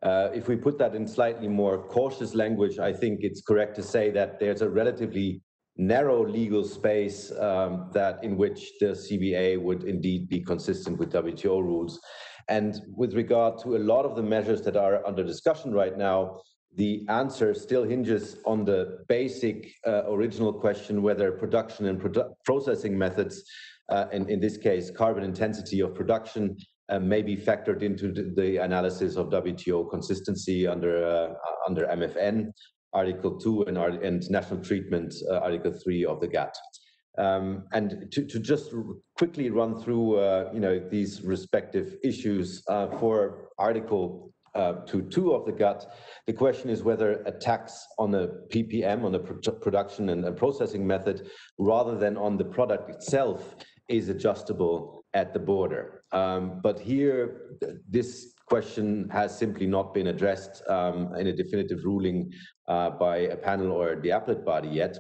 Uh, if we put that in slightly more cautious language, I think it's correct to say that there's a relatively narrow legal space um, that in which the CBA would indeed be consistent with WTO rules. And with regard to a lot of the measures that are under discussion right now, the answer still hinges on the basic uh, original question whether production and produ processing methods, uh, and in this case, carbon intensity of production, uh, may be factored into the, analysis of WTO consistency under uh, under MFN, Article 2 and, and national treatment, uh, Article 3 of the GATT. Um, and to, to, just quickly run through, uh, you know, these respective issues uh, for Article uh, two of the GATT, the question is whether a tax on a PPM, on a production and, and processing method, rather than on the product itself, is adjustable at the border. Um, but here, this question has simply not been addressed um, in a definitive ruling uh, by a panel or the appellate body yet.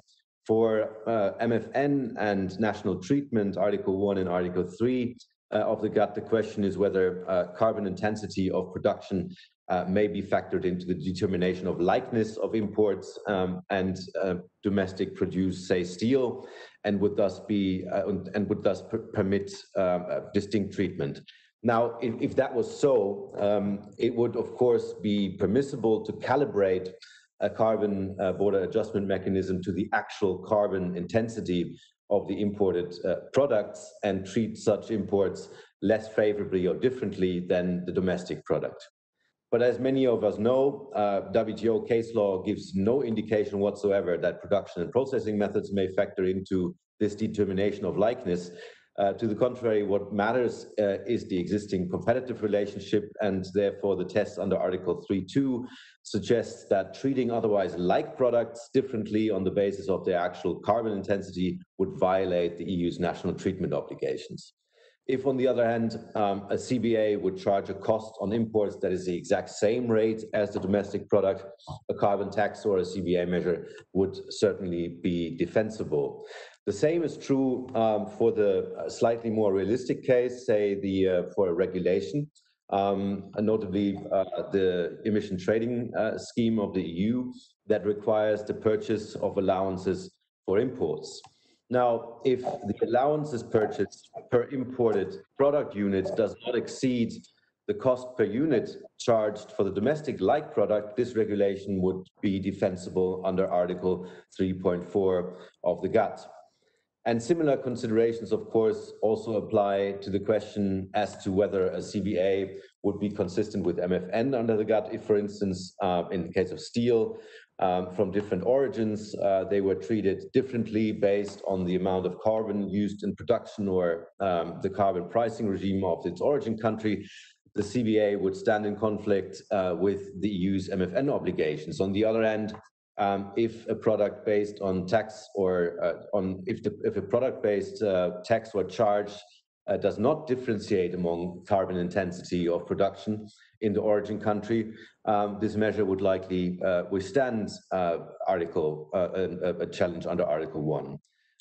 For uh, MFN and national treatment, Article 1 and Article 3 uh, of the GATT, the question is whether uh, carbon intensity of production uh, may be factored into the determination of likeness of imports um, and uh, domestic produced, say, steel, and would thus be and would thus per permit distinct treatment. Now, if, if that was so, um, it would of course be permissible to calibrate a carbon uh, border adjustment mechanism to the actual carbon intensity of the imported uh, products and treat such imports less favorably or differently than the domestic product. But as many of us know, uh, WTO case law gives no indication whatsoever that production and processing methods may factor into this determination of likeness. Uh, to the contrary, what matters uh, is the existing competitive relationship, and therefore the test under Article 3.2 suggests that treating otherwise like products differently on the basis of their actual carbon intensity would violate the EU's national treatment obligations. If, on the other hand, um, a CBA would charge a cost on imports that is the exact same rate as the domestic product, a carbon tax or a CBA measure would certainly be defensible. The same is true um, for the uh, slightly more realistic case, say the uh, for a regulation, um, notably uh, the emission trading uh, scheme of the EU that requires the purchase of allowances for imports. Now, if the allowances purchased per imported product unit does not exceed the cost per unit charged for the domestic like product, this regulation would be defensible under Article 3.4 of the GATT. And similar considerations, of course, also apply to the question as to whether a CBA would be consistent with MFN under the GATT. If, for instance, uh, in the case of steel, um, from different origins, uh, they were treated differently based on the amount of carbon used in production or um, the carbon pricing regime of its origin country. The CBA would stand in conflict uh, with the EU's MFN obligations. On the other hand, um, if a product based on tax or uh, on if the if a product based uh, tax or charge uh, does not differentiate among carbon intensity of production in the origin country, um, this measure would likely uh, withstand uh, article uh, a, a, challenge under Article One.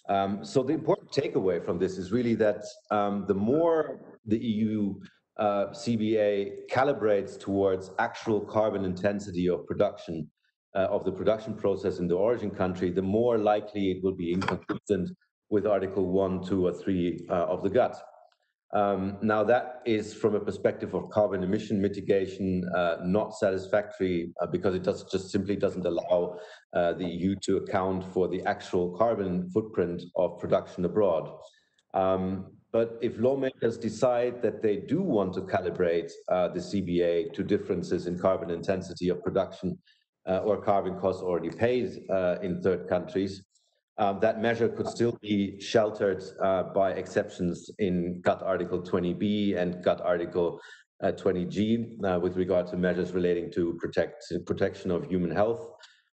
Um, so the important takeaway from this is really that um, the more the EU CBA calibrates towards actual carbon intensity of production of the production process in the origin country, the more likely it will be inconsistent with Article 1, 2, or 3 uh, of the GATT. Um, now, that is from a perspective of carbon emission mitigation uh, not satisfactory uh, because it does, just simply doesn't allow uh, the EU to account for the actual carbon footprint of production abroad. Um, but if lawmakers decide that they do want to calibrate uh, the CBA to differences in carbon intensity of production uh, or carbon costs already paid uh, in third countries, um, that measure could still be sheltered uh, by exceptions in GATT Article 20b and GATT Article 20g uh, uh, with regard to measures relating to protect, protection of human health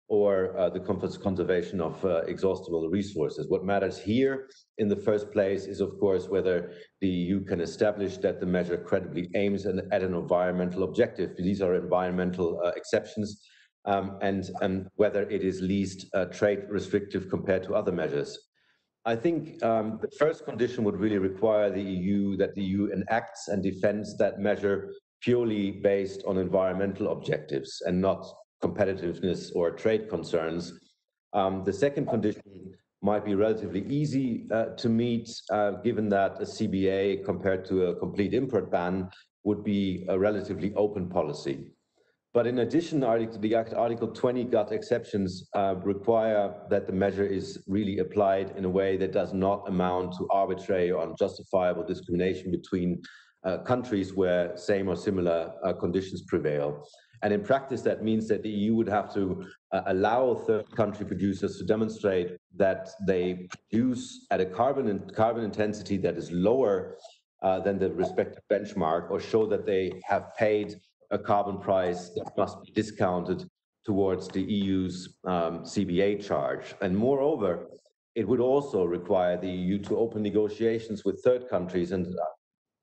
or uh, the conservation of exhaustible resources. What matters here in the first place is, of course, whether the EU can establish that the measure credibly aims at an environmental objective. These are environmental exceptions um, and, and whether it is least uh, trade restrictive compared to other measures. I think um, the first condition would really require the EU that the EU enacts and defends that measure purely based on environmental objectives and not competitiveness or trade concerns. Um, the second condition might be relatively easy uh, to meet, uh, given that a CBA compared to a complete import ban would be a relatively open policy. But in addition, Article, the Article 20 GATT exceptions uh, require that the measure is really applied in a way that does not amount to arbitrary or unjustifiable discrimination between uh, countries where same or similar uh, conditions prevail. And in practice, that means that the EU would have to uh, allow third country producers to demonstrate that they produce at a carbon and carbon intensity that is lower uh, than the respective benchmark, or show that they have paid a carbon price that must be discounted towards the EU's um, CBA charge. And moreover, it would also require the EU to open negotiations with third countries, and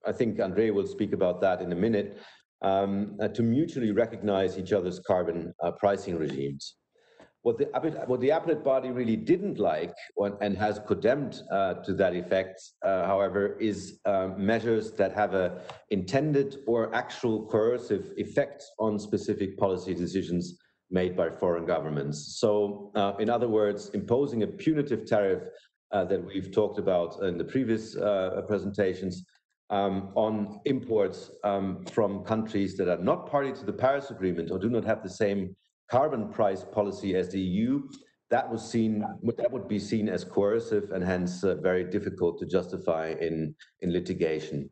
I think Andre will speak about that in a minute, um, uh, to mutually recognize each other's carbon uh, pricing regimes. What the, what the appellate body really didn't like and has condemned uh, to that effect, uh, however, is um, measures that have a intended or actual coercive effect on specific policy decisions made by foreign governments. So, uh, in other words, imposing a punitive tariff uh, that we've talked about in the previous uh, presentations um, on imports um, from countries that are not party to the Paris Agreement or do not have the same carbon price policy as the EU, that was seen that would be seen as coercive and hence uh, very difficult to justify in in litigation.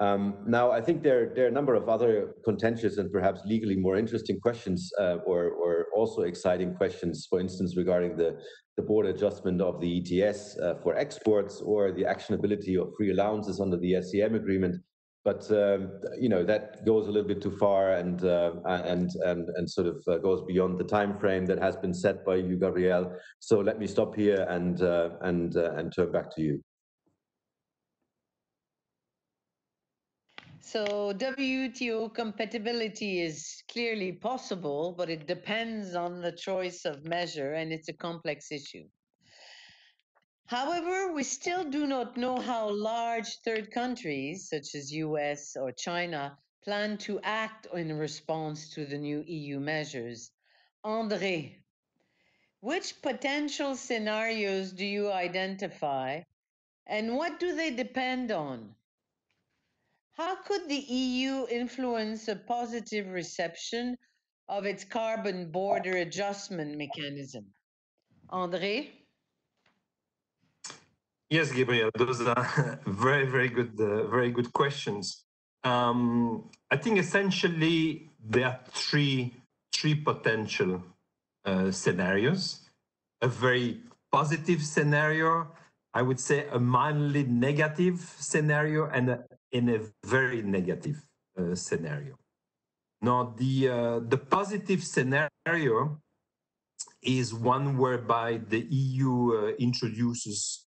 Um, now, I think there, there are a number of other contentious and perhaps legally more interesting questions uh, or, or also exciting questions, for instance, regarding the, the border adjustment of the ETS uh, for exports or the actionability of free allowances under the SCM agreement. But um, you know that goes a little bit too far and uh, and and and sort of uh, goes beyond the time frame that has been set by you, Gabrielle. So let me stop here and uh, and uh, and turn back to you. So WTO compatibility is clearly possible, but it depends on the choice of measure and it's a complex issue. However, we still do not know how large third countries, such as US or China, plan to act in response to the new EU measures. André, which potential scenarios do you identify and what do they depend on? How could the EU influence a positive reception of its carbon border adjustment mechanism? André? Yes, Gabriel, those are very, very good, uh, very good questions. Um, I think essentially there are three, three potential uh, scenarios. A very positive scenario, I would say a mildly negative scenario, and a in a very negative uh, scenario. Now, the, uh, the positive scenario is one whereby the EU uh, introduces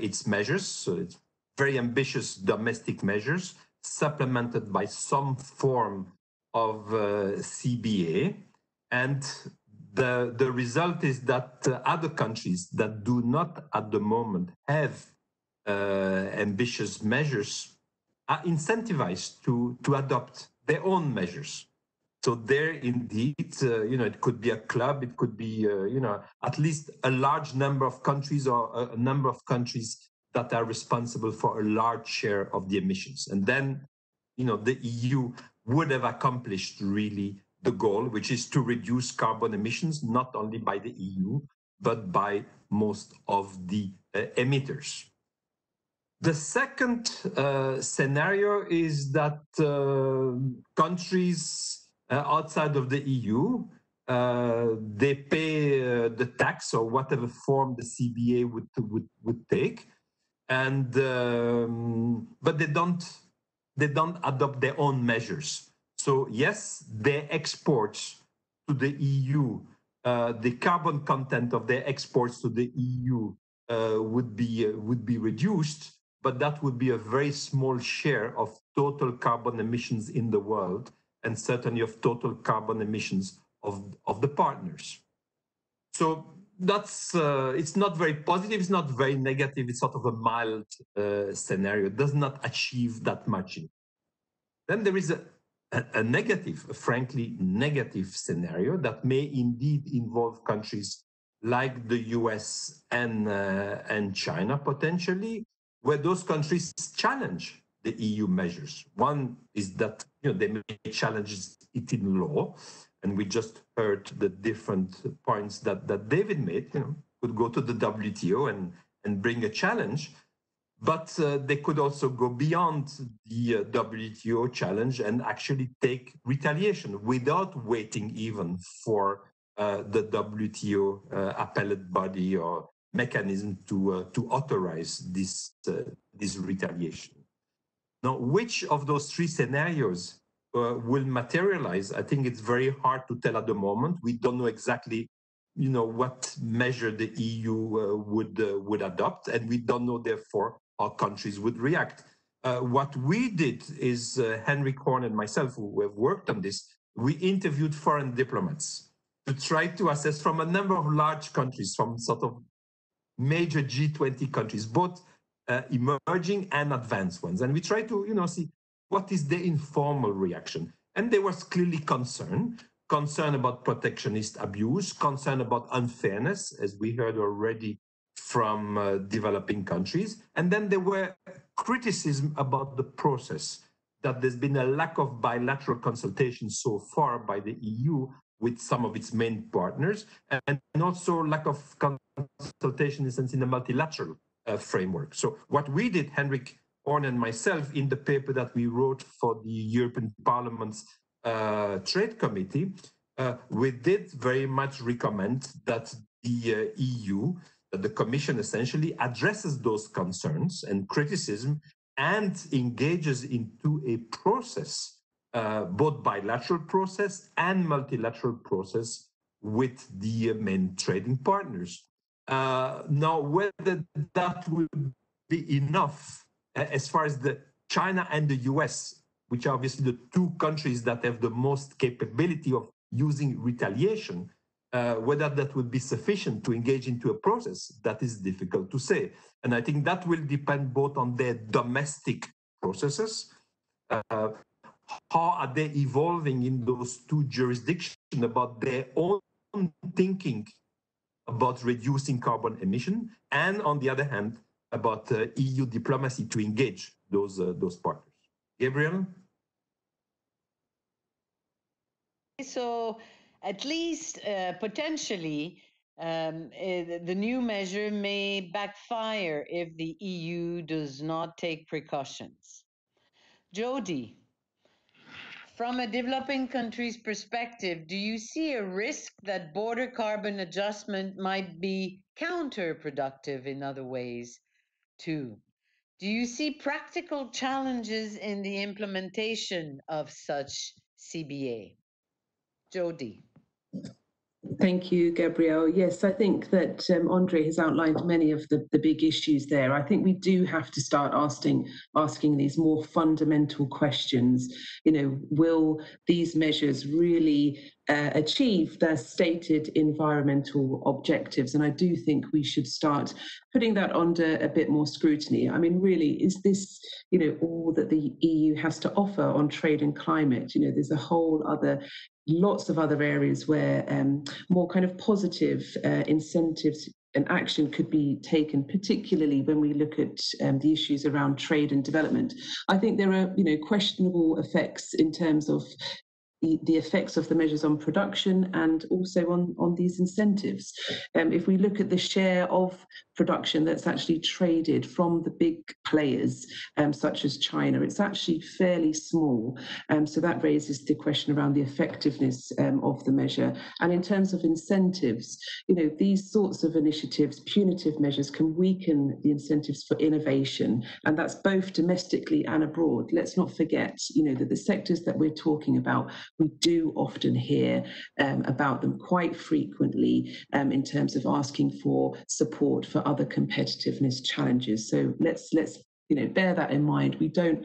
its measures, so it's very ambitious domestic measures, supplemented by some form of uh, CBA. And the, the result is that uh, other countries that do not at the moment have ambitious measures are incentivized to, to adopt their own measures. So there, indeed, uh, you know, it could be a club, it could be, uh, you know, at least a large number of countries or a number of countries that are responsible for a large share of the emissions. And then, you know, the EU would have accomplished really the goal, which is to reduce carbon emissions, not only by the EU, but by most of the uh, emitters. The second uh, scenario is that uh, countries outside of the EU uh, they pay uh, the tax or whatever form the CBA would would, would take, and um, but they don't they don't adopt their own measures. So yes, their exports to the EU, uh, the carbon content of their exports to the EU would be would be reduced, but that would be a very small share of total carbon emissions in the world and certainly of total carbon emissions of, of the partners. So that's uh, it's not very positive, it's not very negative, it's sort of a mild uh, scenario, it does not achieve that much. Then there is a, a, a negative, a frankly negative scenario that may indeed involve countries like the US and, uh, and China potentially, where those countries challenge the EU measures. One is that you know they may challenge it in law, and we just heard the different points that that David made. You know, could go to the WTO and and bring a challenge, but uh, they could also go beyond the uh, WTO challenge and actually take retaliation without waiting even for uh, the WTO uh, appellate body or mechanism to uh, to authorize this uh, this retaliation. Now, which of those three scenarios will materialize? I think it's very hard to tell at the moment. We don't know exactly you know what measure the EU uh, would uh, would adopt, and we don't know therefore how countries would react. Uh, what we did is Henrik Horn and myself, who have worked on this, we interviewed foreign diplomats to try to assess from a number of large countries, from sort of major G20 countries, both uh, emerging and advanced ones. And we try to, you know, see what is the informal reaction. And there was clearly concern, concern about protectionist abuse, concern about unfairness, as we heard already from uh, developing countries. And then there were criticism about the process, that there's been a lack of bilateral consultation so far by the EU with some of its main partners, and also lack of consultation in, the multilateral uh, framework. So what we did, Henrik Horn and myself, in the paper that we wrote for the European Parliament's uh, Trade Committee, uh, we did very much recommend that the uh, EU, that the Commission essentially addresses those concerns and criticism and engages into a process uh, both bilateral process and multilateral process with the main trading partners. Uh, now, whether that will be enough as far as the China and the US, which are obviously the two countries that have the most capability of using retaliation, uh, whether that would be sufficient to engage into a process, that is difficult to say. And I think that will depend both on their domestic processes, uh, how are they evolving in those two jurisdictions about their own thinking about reducing carbon emission, and on the other hand, about uh, EU diplomacy to engage those uh, those partners. Gabriel. So, at least uh, potentially, um, uh, the new measure may backfire if the EU does not take precautions. Jodie. From a developing country's perspective, do you see a risk that border carbon adjustment might be counterproductive in other ways too? Do you see practical challenges in the implementation of such CBA? Jodie. Thank you, Gabrielle. Yes, I think that um, Andre has outlined many of the, the big issues there. I think we do have to start asking asking these more fundamental questions. You know, will these measures really uh, achieve their stated environmental objectives? And I do think we should start putting that under a bit more scrutiny. I mean, really, is this you know all that the EU has to offer on trade and climate? You know, there's a whole other lots of other areas where um, more kind of positive uh, incentives and action could be taken, particularly when we look at um, the issues around trade and development. I think there are, you know, questionable effects in terms of the, the effects of the measures on production and also on, on these incentives. Um, if we look at the share of production that's actually traded from the big players, um, such as China, it's actually fairly small. Um, so that raises the question around the effectiveness um, of the measure. And in terms of incentives, you know, these sorts of initiatives, punitive measures, can weaken the incentives for innovation, and that's both domestically and abroad. Let's not forget, you know, that the sectors that we're talking about we do often hear um, about them quite frequently um, in terms of asking for support for other competitiveness challenges. So let's let's you know bear that in mind. We don't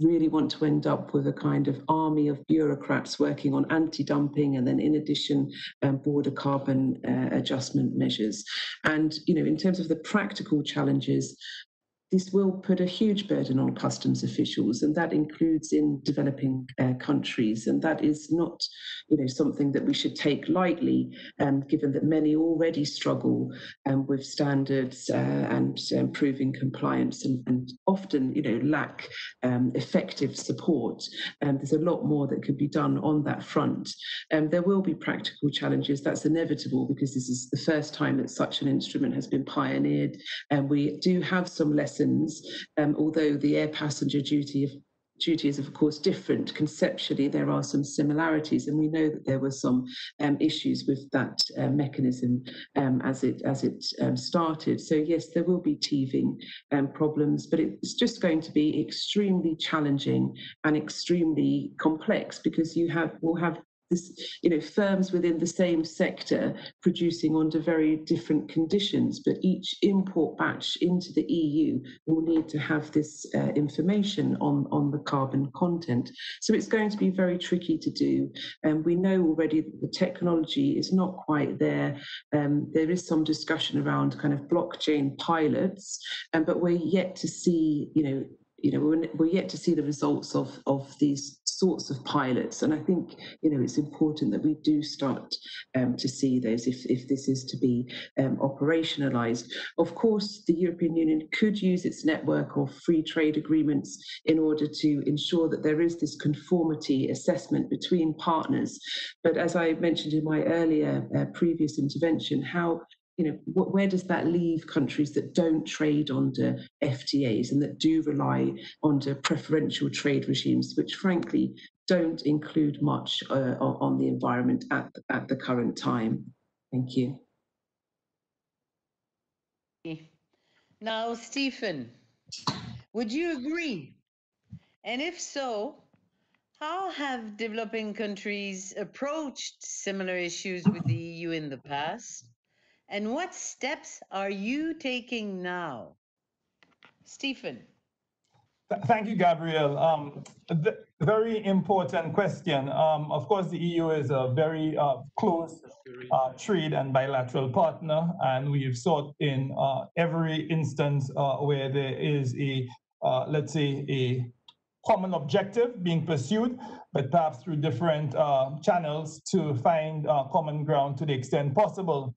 really want to end up with a kind of army of bureaucrats working on anti-dumping and then in addition um, border carbon uh, adjustment measures and you know in terms of the practical challenges this will put a huge burden on customs officials, and that includes in developing uh, countries. And that is not, you know, something that we should take lightly, um, given that many already struggle um, with standards uh, and um, proving compliance, and, and, often, you know, lack um, effective support. And there's a lot more that could be done on that front. Um, there will be practical challenges. That's inevitable because this is the first time that such an instrument has been pioneered, and we do have some lessons lessons, um, although the air passenger duty of duty is of course different. Conceptually there are some similarities and we know that there were some um, issues with that uh, mechanism um, as it as it um, started. So yes there will be teething um, problems but it's just going to be extremely challenging and extremely complex because you have will have this, you know, firms within the same sector producing under very different conditions, but each import batch into the EU will need to have this uh, information on, on the carbon content. So it's going to be very tricky to do. And um, we know already that the technology is not quite there. Um, there is some discussion around kind of blockchain pilots, um, but we're yet to see, you know, you know, we're, we're yet to see the results of, of these sorts of pilots. And I think, you know, it's important that we do start um, to see those if, if this is to be um, operationalized. Of course, the European Union could use its network of free trade agreements in order to ensure that there is this conformity assessment between partners. But as I mentioned in my earlier uh, previous intervention, how you know, where does that leave countries that don't trade under FTAs and that do rely under preferential trade regimes, which frankly don't include much uh, on the environment at, at the current time? Thank you. Now, Stephen, would you agree? And if so, how have developing countries approached similar issues with the EU in the past? And what steps are you taking now? Stephen. Thank you, Gabrielle. Um, very important question. Um, of course, the EU is a very uh, close uh, trade and bilateral partner, and we've sought in uh, every instance uh, where there is a, uh, let's say, a common objective being pursued, but perhaps through different uh, channels to find common ground to the extent possible.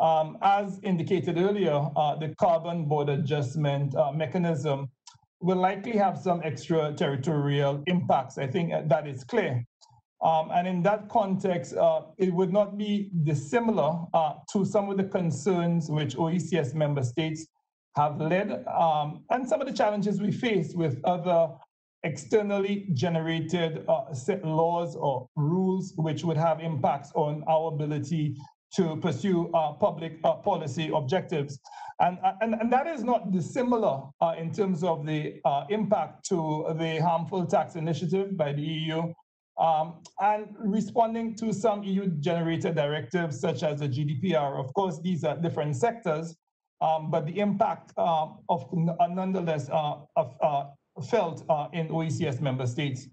Um, as indicated earlier, uh, the carbon border adjustment uh, mechanism will likely have some extraterritorial impacts. I think that is clear. Um, and in that context, uh, it would not be dissimilar uh, to some of the concerns which OECS member states have led um, and some of the challenges we face with other externally generated uh, set laws or rules which would have impacts on our ability to pursue uh, public uh, policy objectives. And, uh, and, and that is not dissimilar uh, in terms of the uh, impact to the harmful tax initiative by the EU um, and responding to some EU generated directives such as the GDPR. Of course, these are different sectors, um, but the impact um, of nonetheless of, felt in OECS member states.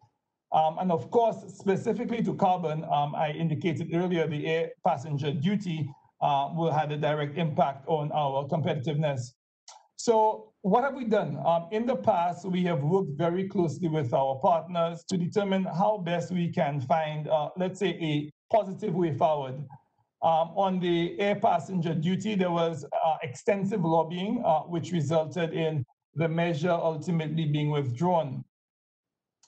Um, and of course, specifically to carbon, um, I indicated earlier the air passenger duty uh, will have a direct impact on our competitiveness. So what have we done? Um, in the past, we have worked very closely with our partners to determine how best we can find, uh, let's say, a positive way forward. Um, on the air passenger duty, there was uh, extensive lobbying, uh, which resulted in the measure ultimately being withdrawn.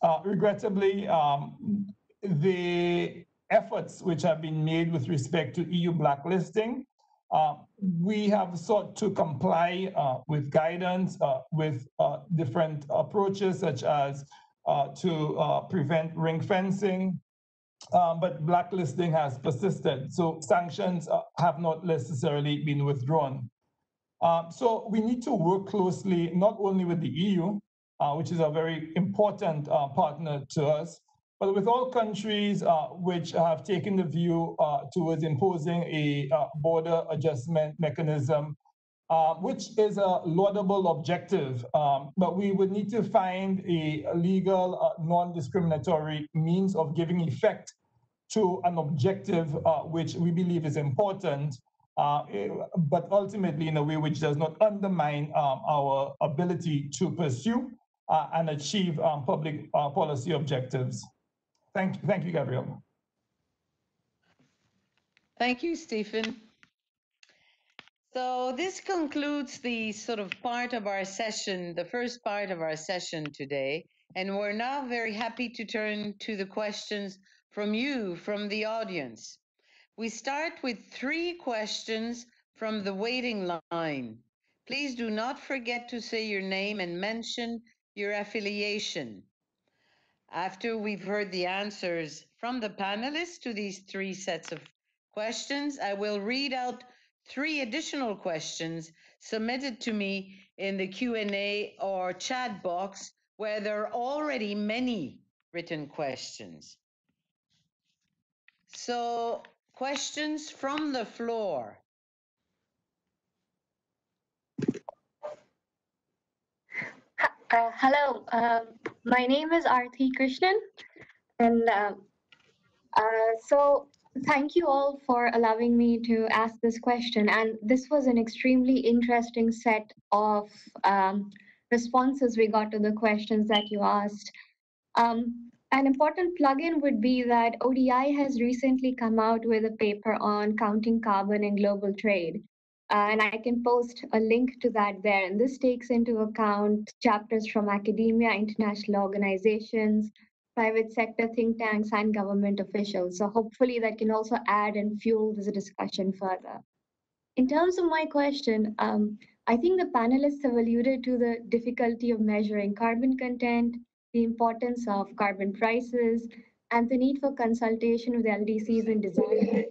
Uh, regrettably, um, the efforts which have been made with respect to EU blacklisting, uh, we have sought to comply uh, with guidance, uh, with uh, different approaches, such as uh, to prevent ring fencing, um, but blacklisting has persisted. So sanctions have not necessarily been withdrawn. Um, so we need to work closely, not only with the EU, which is a very important uh, partner to us. But with all countries uh, which have taken the view uh, towards imposing a uh, border adjustment mechanism, uh, which is a laudable objective, um, but we would need to find a legal, non-discriminatory means of giving effect to an objective which we believe is important, uh, but ultimately in a way which does not undermine um, our ability to pursue uh, and achieve um, public uh, policy objectives. Thank, you, thank you, Gabriel. Thank you, Stephen. So this concludes the sort of part of our session, the first part of our session today. And we're now very happy to turn to the questions from you, from the audience. We start with three questions from the waiting line. Please do not forget to say your name and mention your affiliation. After we've heard the answers from the panelists to these three sets of questions, I will read out three additional questions submitted to me in the Q&A or chat box where there are already many written questions. So, questions from the floor. Uh, hello, uh, my name is Arthi Krishnan, and uh, uh, so thank you all for allowing me to ask this question. And this was an extremely interesting set of um, responses we got to the questions that you asked. Um, an important plugin would be that ODI has recently come out with a paper on counting carbon in global trade. Uh, and I can post a link to that there. And this takes into account chapters from academia, international organizations, private sector think tanks, and government officials. So hopefully that can also add and fuel this discussion further. In terms of my question, um, I think the panelists have alluded to the difficulty of measuring carbon content, the importance of carbon prices, and the need for consultation with LDCs in design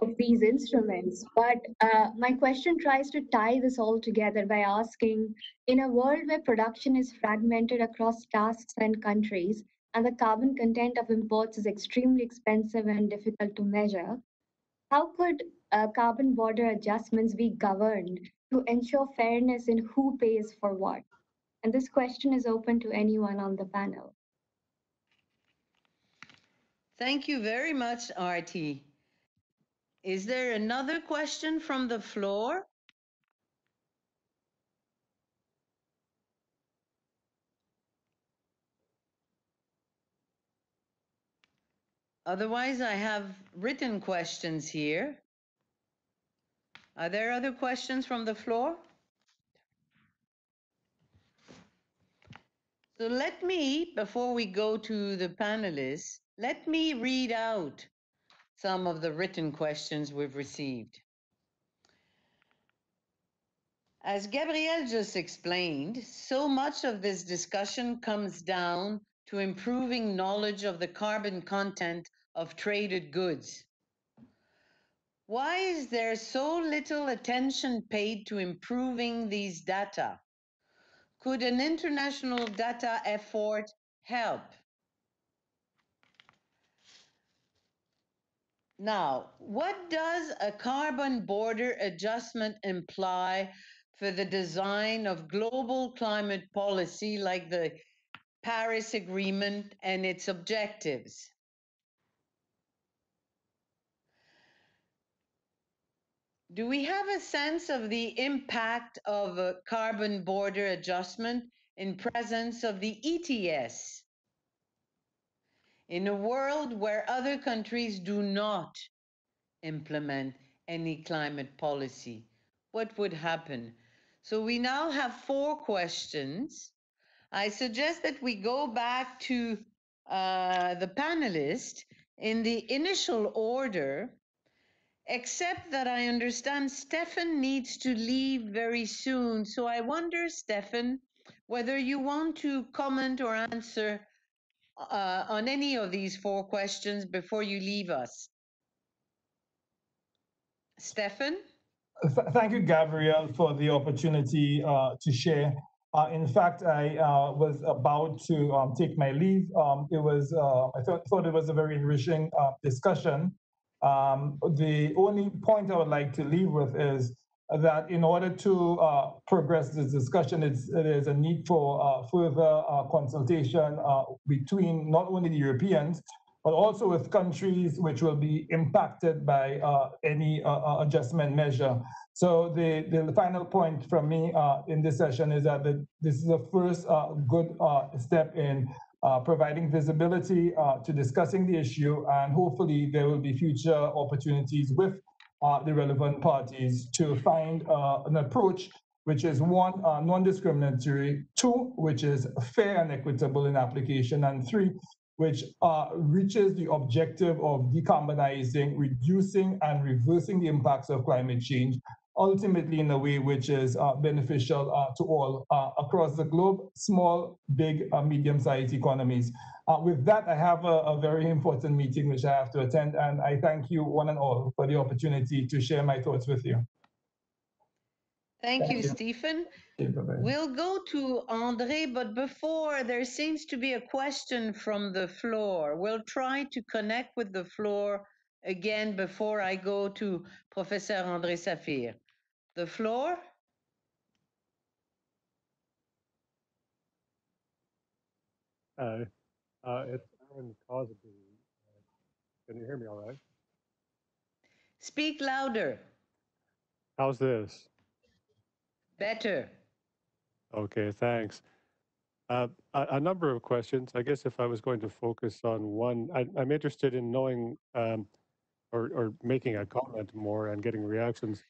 of these instruments. But uh, my question tries to tie this all together by asking in a world where production is fragmented across tasks and countries, and the carbon content of imports is extremely expensive and difficult to measure, how could uh, carbon border adjustments be governed to ensure fairness in who pays for what? And this question is open to anyone on the panel. Thank you very much, Artie. Is there another question from the floor? Otherwise, I have written questions here. Are there other questions from the floor? So let me, before we go to the panelists, let me read out some of the written questions we've received. As Gabrielle just explained, so much of this discussion comes down to improving knowledge of the carbon content of traded goods. Why is there so little attention paid to improving these data? Could an international data effort help? Now, what does a carbon border adjustment imply for the design of global climate policy like the Paris Agreement and its objectives? Do we have a sense of the impact of a carbon border adjustment in presence of the ETS? In a world where other countries do not implement any climate policy, what would happen? So we now have four questions. I suggest that we go back to uh, the panelists in the initial order except that I understand Stefan needs to leave very soon. So I wonder, Stefan, whether you want to comment or answer uh, on any of these four questions before you leave us. Stefan? Thank you, Gabrielle, for the opportunity uh, to share. Uh, in fact, I uh, was about to um, take my leave. Um, it was uh, I thought, thought it was a very enriching uh, discussion. Um, the only point I would like to leave with is that in order to uh, progress this discussion, it's, there's a need for uh, further uh, consultation uh, between not only the Europeans, but also with countries which will be impacted by uh, any uh, adjustment measure. So the, the final point from me in this session is that the, this is the first good step in uh, providing visibility uh, to discussing the issue, and hopefully there will be future opportunities with uh, the relevant parties to find uh, an approach which is one, uh, non-discriminatory, two, which is fair and equitable in application, and three, which uh, reaches the objective of decarbonizing, reducing, and reversing the impacts of climate change ultimately in a way which is uh, beneficial uh, to all uh, across the globe, small, big, uh, medium-sized economies. Uh, with that, I have a, a, very important meeting which I have to attend, and I thank you one and all for the opportunity to share my thoughts with you. Thank, thank you, you, Stephen. Okay, we'll go to Andre, but before there seems to be a question from the floor. We'll try to connect with the floor again before I go to Professor Andre Sapir. The floor? Uh, uh, it's Aaron Cosby. Can you hear me all right? Speak louder. How's this? Better. Okay, thanks. Uh, a, a, number of questions. I guess if I was going to focus on one, I, am interested in knowing um, or, or, making a comment more and getting reactions.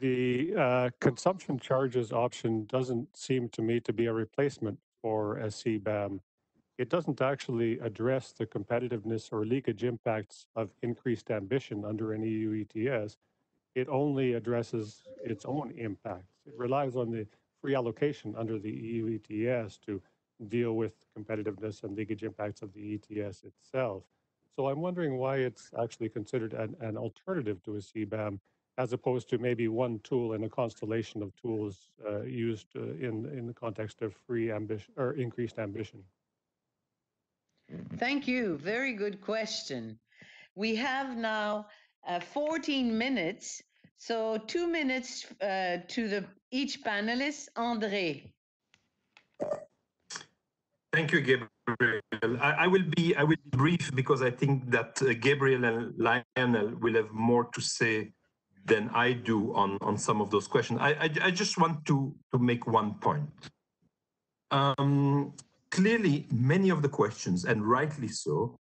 The uh, consumption charges option doesn't seem to me to be a replacement for a CBAM. It doesn't actually address the competitiveness or leakage impacts of increased ambition under an EU ETS. It only addresses its own impacts. It relies on the free allocation under the EU ETS to deal with competitiveness and leakage impacts of the ETS itself. So I'm wondering why it's actually considered an, an alternative to a CBAM as opposed to maybe one tool in a constellation of tools uh, used uh, in, in the context of free ambition or increased ambition. Thank you. Very good question. We have now uh, 14 minutes so two minutes uh, to the each panelist. André. Thank you, Gabriel. I, I, will be I will be brief because I think that uh, Gabriel and Lionel will have more to say than I do on on some of those questions. I I, I just want to to make one point. Um, clearly, many of the questions, and rightly so,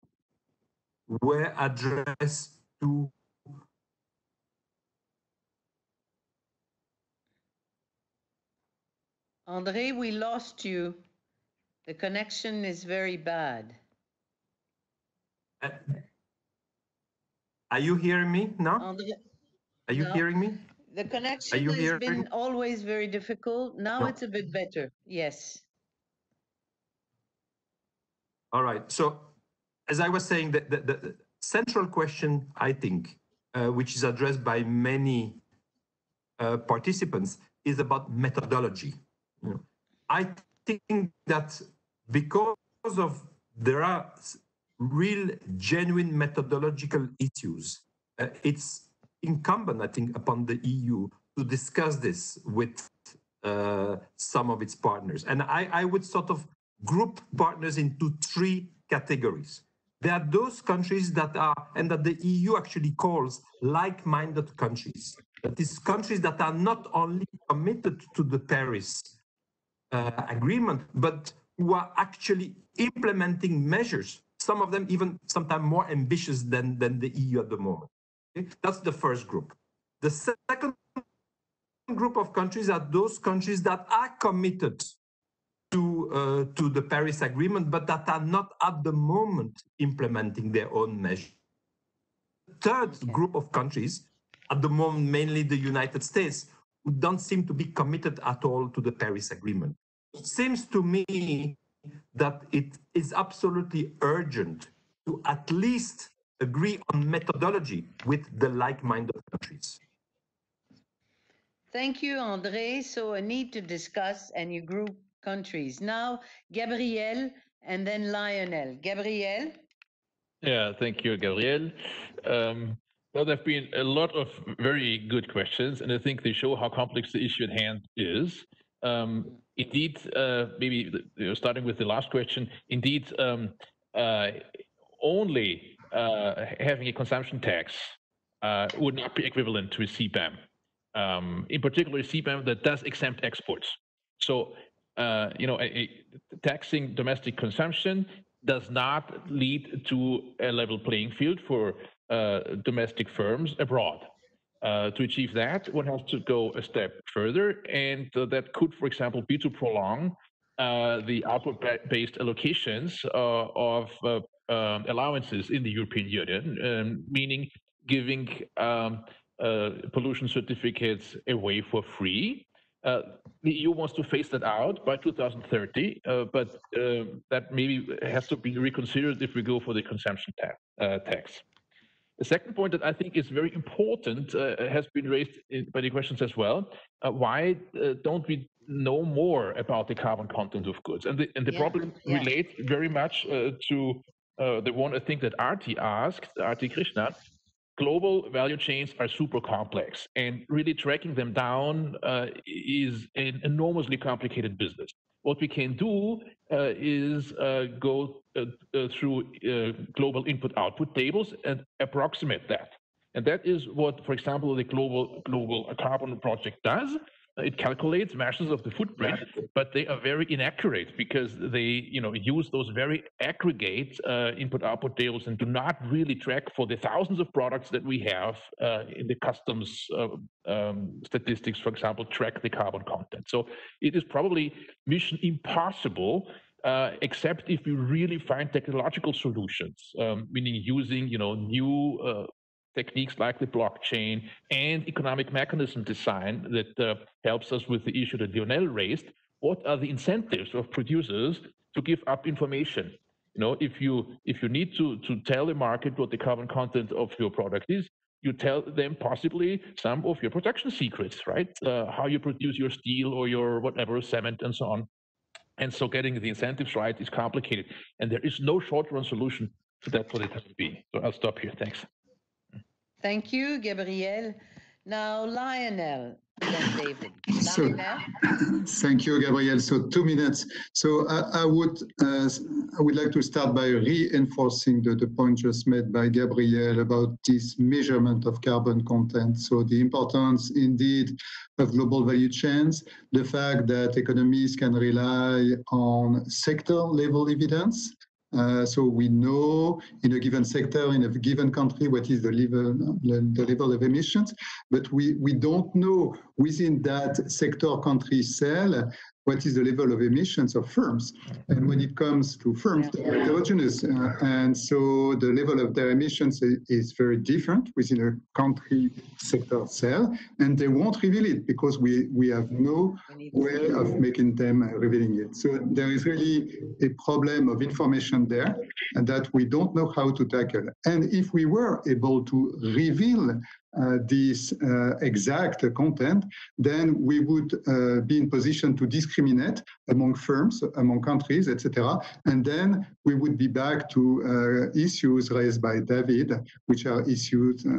were addressed to Andre, we lost you. The connection is very bad. Uh, are you hearing me now? Are you no. hearing me? The connection has hearing? been always very difficult. Now no. it's a bit better. Yes. All right. So, as I was saying, the, the, the central question, I think, uh, which is addressed by many uh, participants, is about methodology. You know, I think that because of there are real, genuine methodological issues, uh, it's incumbent, I think, upon the EU to discuss this with uh, some of its partners. And I, I would sort of group partners into three categories. There are those countries that are, and that the EU actually calls like-minded countries. That is countries that are not only committed to the Paris uh, agreement, but who are actually implementing measures, some of them even sometimes more ambitious than, than the EU at the moment. Okay? That's the first group. The second group of countries are those countries that are committed to, uh, to the Paris Agreement, but that are not at the moment implementing their own measures. The third okay. group of countries, at the moment mainly the United States, who don't seem to be committed at all to the Paris Agreement. It seems to me that it is absolutely urgent to at least agree on methodology with the like-minded countries. Thank you, André. So a need to discuss and you group countries. Now, Gabriel and then Lionel. Gabriel? Yeah, thank you, Gabriel. Um, well, there have been a lot of very good questions, and I think they show how complex the issue at hand is. Um, indeed, uh, maybe you know, starting with the last question, indeed, um, uh, only uh, having a consumption tax would not be equivalent to a CBAM. Um, in particular, a CBAM that does exempt exports. So, you know, a, a taxing domestic consumption does not lead to a level playing field for uh, domestic firms abroad. Uh, to achieve that, one has to go a step further, and uh, that could, for example, be to prolong uh, the output-based allocations uh, of um, allowances in the European Union, um, meaning giving um, uh, pollution certificates away for free. Uh, the EU wants to phase that out by 2030, uh, but uh, that maybe has to be reconsidered if we go for the consumption ta uh, tax. The second point that I think is very important uh, uh has been raised in, by the questions as well. Uh, why uh, don't we know more about the carbon content of goods? And the, and the yeah, problem yeah. relates very much to the one I think that Arti asked, Arti Krishna, global value chains are super complex and really tracking them down uh, is an enormously complicated business. What we can do uh, is uh, go uh, uh, through uh, global input output tables and approximate that. And that is what, for example, the global global carbon project does it calculates measures of the footprint, but they are very inaccurate because they, you know, use those very aggregate uh, input-output tables and do not really track for the thousands of products that we have uh, in the customs uh, um, statistics, for example, track the carbon content. So it is probably mission impossible uh, except if we really find technological solutions, um, meaning using you know new uh, techniques like the blockchain and economic mechanism design that uh, helps us with the issue that Lionel raised. What are the incentives of producers to give up information? You know, if you if you need to to tell the market what the carbon content of your product is, you tell them possibly some of your production secrets, right? Uh, how you produce your steel or your whatever cement and so on. And so getting the incentives right is complicated, and there is no short-run solution to that for the time being. So I'll stop here. Thanks. Thank you, Gabriel. Now, Lionel, then David. So, thank you, Gabriel. So, two minutes. So, I, I would uh, I would like to start by reinforcing the, the point just made by Gabriel about this measurement of carbon content. So, the importance indeed of global value chains, the fact that economies can rely on sector level evidence uh, so we know in a given sector, in a given country, what is the level, the level of emissions, but we, we don't know within that sector country cell what is the level of emissions of firms. And when it comes to firms, they're heterogeneous. Uh, and so the level of their emissions is very different within a country sector cell. And they won't reveal it because we, we have no way of making them revealing it. So there is really a problem of information there and that we don't know how to tackle. And if we were able to reveal Uh, this uh, exact content, then we would uh, be in position to discriminate among firms, among countries, etc. And then we would be back to uh, issues raised by David, which are issues uh,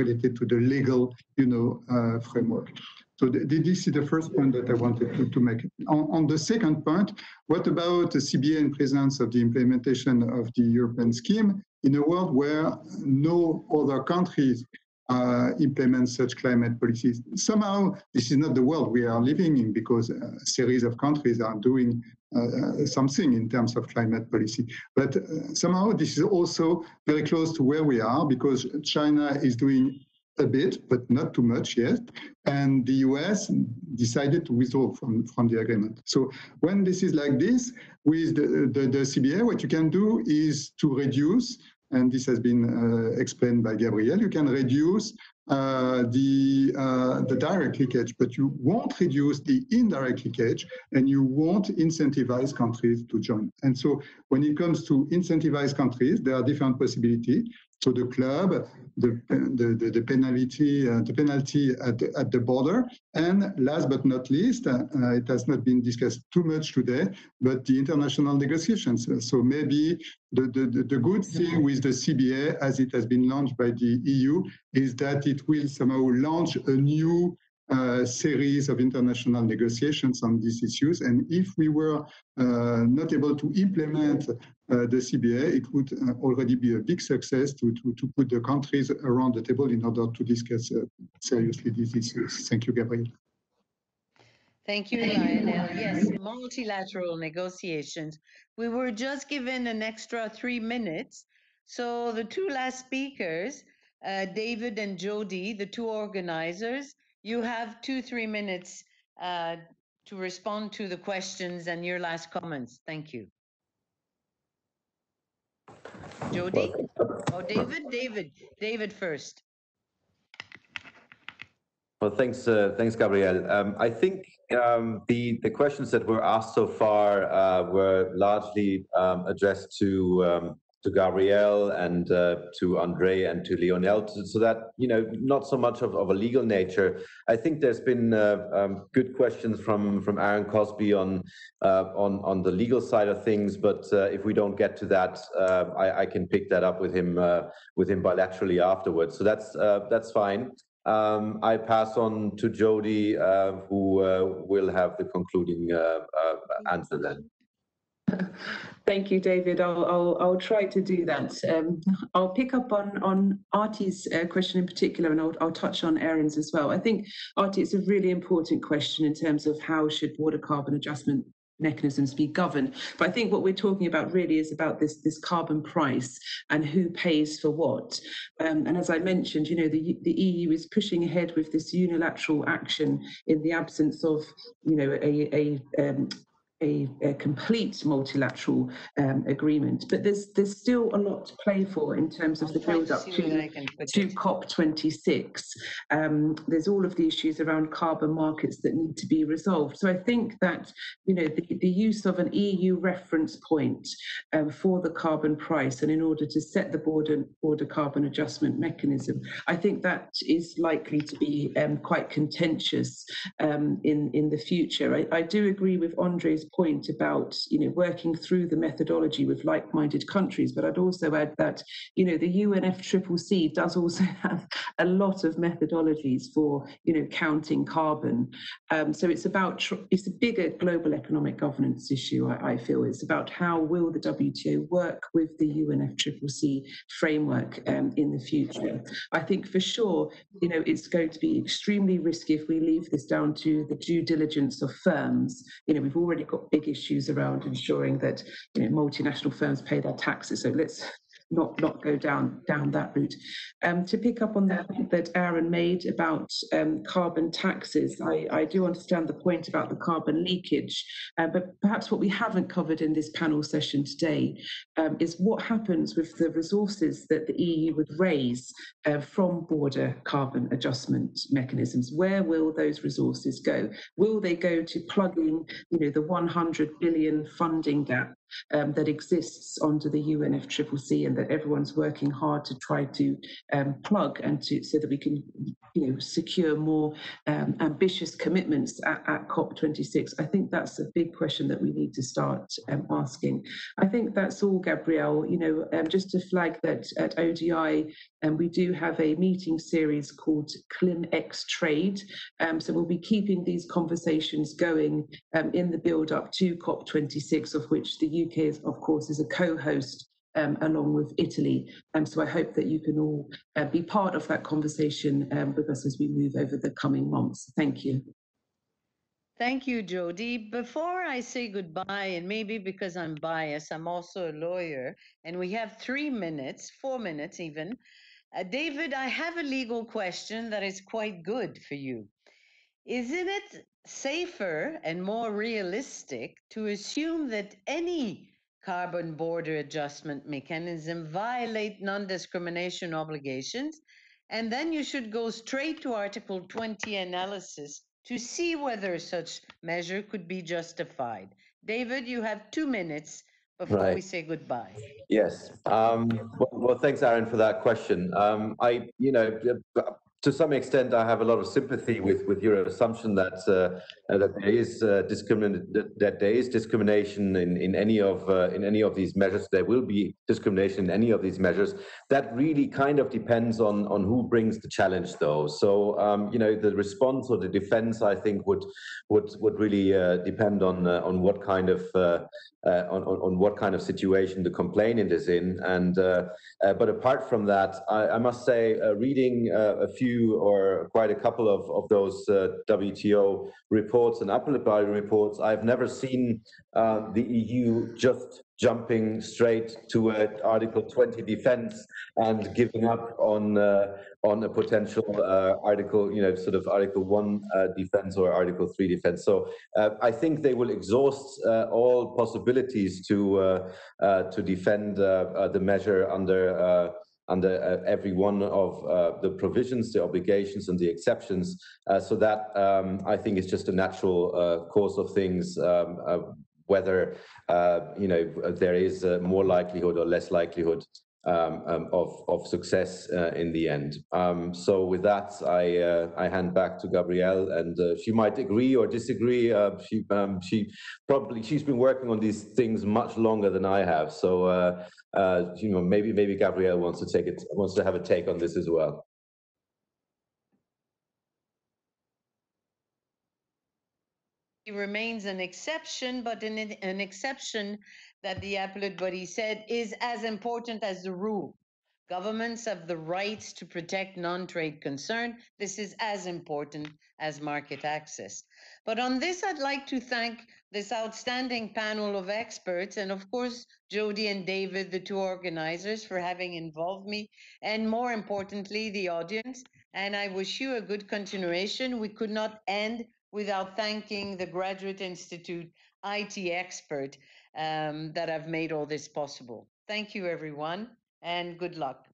related to the legal, you know, framework. So this is the first point that I wanted to, to make. On, on, the second point, what about the CBA in presence of the implementation of the European scheme in a world where no other countries uh, implement such climate policies. Somehow, this is not the world we are living in because a series of countries are doing uh, uh, something in terms of climate policy. But uh, somehow, this is also very close to where we are because China is doing a bit, but not too much yet. And the US decided to withdraw from, from the agreement. So when this is like this, with the, the, the CBA, what you can do is to reduce and this has been uh, explained by Gabriel, you can reduce uh, the, uh, the direct leakage, but you won't reduce the indirect leakage and you won't incentivize countries to join. And so when it comes to incentivize countries, there are different possibilities. So the club, the, the, the, penalty, uh, the penalty at the, at the border. And last but not least, uh, it has not been discussed too much today, but the international negotiations. So maybe the, the, the good thing with the CBA, as it has been launched by the EU, is that it will somehow launch a new uh, series of international negotiations on these issues. And if we were uh, not able to implement uh, the CBA, it would uh, already be a big success to, to, to, put the countries around the table in order to discuss uh, seriously these issues. Thank you, Gabriel. Thank you, Lionel. Yes, multilateral negotiations. We were just given an extra three minutes. So the two last speakers, uh, David and Jodie, the two organizers, you have two, three minutes uh, to respond to the questions and your last comments. Thank you. Jodie? Oh, David? David. David first. Well, thanks, uh, thanks, Gabriel. Um, I think um, the the questions that were asked so far uh, were largely um, addressed to um, to Gabriel and uh, to Andre and to Lionel, so that you know not so much of, of a legal nature. I think there's been uh, um, good questions from from Aaron Cosby on uh, on on the legal side of things, but uh, if we don't get to that, uh, I, I, can pick that up with him uh, with him bilaterally afterwards. So that's that's fine. Um, I pass on to Jodie, who will have the concluding answer then. Thank you, David. I'll, I'll, I'll try to do that. Um, I'll pick up on, on Artie's uh, question in particular, and I'll, I'll touch on Aaron's as well. I think, Artie, it's a really important question in terms of how should border carbon adjustment mechanisms be governed. But I think what we're talking about really is about this this carbon price and who pays for what. Um, and as I mentioned, you know, the the EU is pushing ahead with this unilateral action in the absence of, you know, a a um, a, a, complete multilateral um, agreement, but there's there's still a lot to play for in terms of the build up to, to COP26. Um, there's all of the issues around carbon markets that need to be resolved. So I think that you know the, the use of an EU reference point um, for the carbon price and in order to set the border border carbon adjustment mechanism, I think that is likely to be um, quite contentious um, in in the future. I, I do agree with Andre's point about you know working through the methodology with like-minded countries, but I'd also add that you know the UNFCCC does also have a lot of methodologies for you know counting carbon. Um, so it's about it's a bigger global economic governance issue. I, I, feel it's about how will the WTO work with the UNFCCC framework um, in the future. I think for sure you know it's going to be extremely risky if we leave this down to the due diligence of firms. You know we've already got big issues around ensuring that you know, multinational firms pay their taxes. So let's not not go down down that route. Um, to pick up on that that Aaron made about um, carbon taxes, I, I do understand the point about the carbon leakage, uh, but perhaps what we haven't covered in this panel session today um, is what happens with the resources that the EU would raise uh, from border carbon adjustment mechanisms. Where will those resources go? Will they go to plugging, you know, the 100 billion funding gap um, that exists under the UNFCCC and that everyone's working hard to try to um, plug and to so that we can you know secure more um, ambitious commitments at, at, COP26. I think that's a big question that we need to start um, asking. I think that's all, Gabrielle. You know, um, just to flag that at ODI, um, we do have a meeting series called ClimX Trade. so we'll be keeping these conversations going in the build up to COP26, of which the UK, is, of course, is a co-host um, along with Italy. Um, so I hope that you can all uh, be part of that conversation um, with us as we move over the coming months. Thank you. Thank you, Jodie. Before I say goodbye, and maybe because I'm biased, I'm also a lawyer, and we have three minutes, four minutes even. Uh, David, I have a legal question that is quite good for you. Isn't it safer and more realistic to assume that any carbon border adjustment mechanism violate non-discrimination obligations. And then you should go straight to article 20 analysis to see whether such measure could be justified. David you have two minutes before right. we say goodbye. Yes um, well, well, thanks aaron for that question. Um, i you know to some extent, I have a lot of sympathy with, with your assumption that uh, that there is uh, discrimin- that, there is discrimination in, in any of uh, in any of these measures. There will be discrimination in any of these measures. That really kind of depends on on who brings the challenge, though. So um, you know, the response or the defense, I think, would would would really uh, depend on uh, on what kind of uh, on, on what kind of situation the complainant is in. And but apart from that, I, I must say, reading a few few or quite a couple of, of those uh, WTO reports and appellate body reports, I've never seen uh, the EU just jumping straight to an Article 20 defense and giving up on uh, on a potential uh, Article, you know, sort of Article 1 uh, defense or Article 3 defense. So uh, I think they will exhaust uh, all possibilities to uh, to defend the measure under under uh, every one of uh, the provisions, the obligations, and the exceptions. Uh, so that um, I think is just a natural uh, course of things. Um, uh, whether you know there is more likelihood or less likelihood um, um, of, of success uh, in the end. Um, so with that, I, uh, I hand back to Gabrielle, and uh, she might agree or disagree. Uh, she, um, she probably she's been working on these things much longer than I have. So uh, uh, you know, maybe maybe Gabrielle wants to take it wants to have a take on this as well. Remains an exception, but an, an exception that the appellate body said is as important as the rule. Governments have the rights to protect non-trade concern. This is as important as market access. But on this, I'd like to thank this outstanding panel of experts, and of course, Jodie and David, the two organizers, for having involved me, and more importantly, the audience. And I wish you a good continuation. We could not end without thanking the Graduate Institute IT expert um, that have made all this possible. Thank you, everyone, and good luck.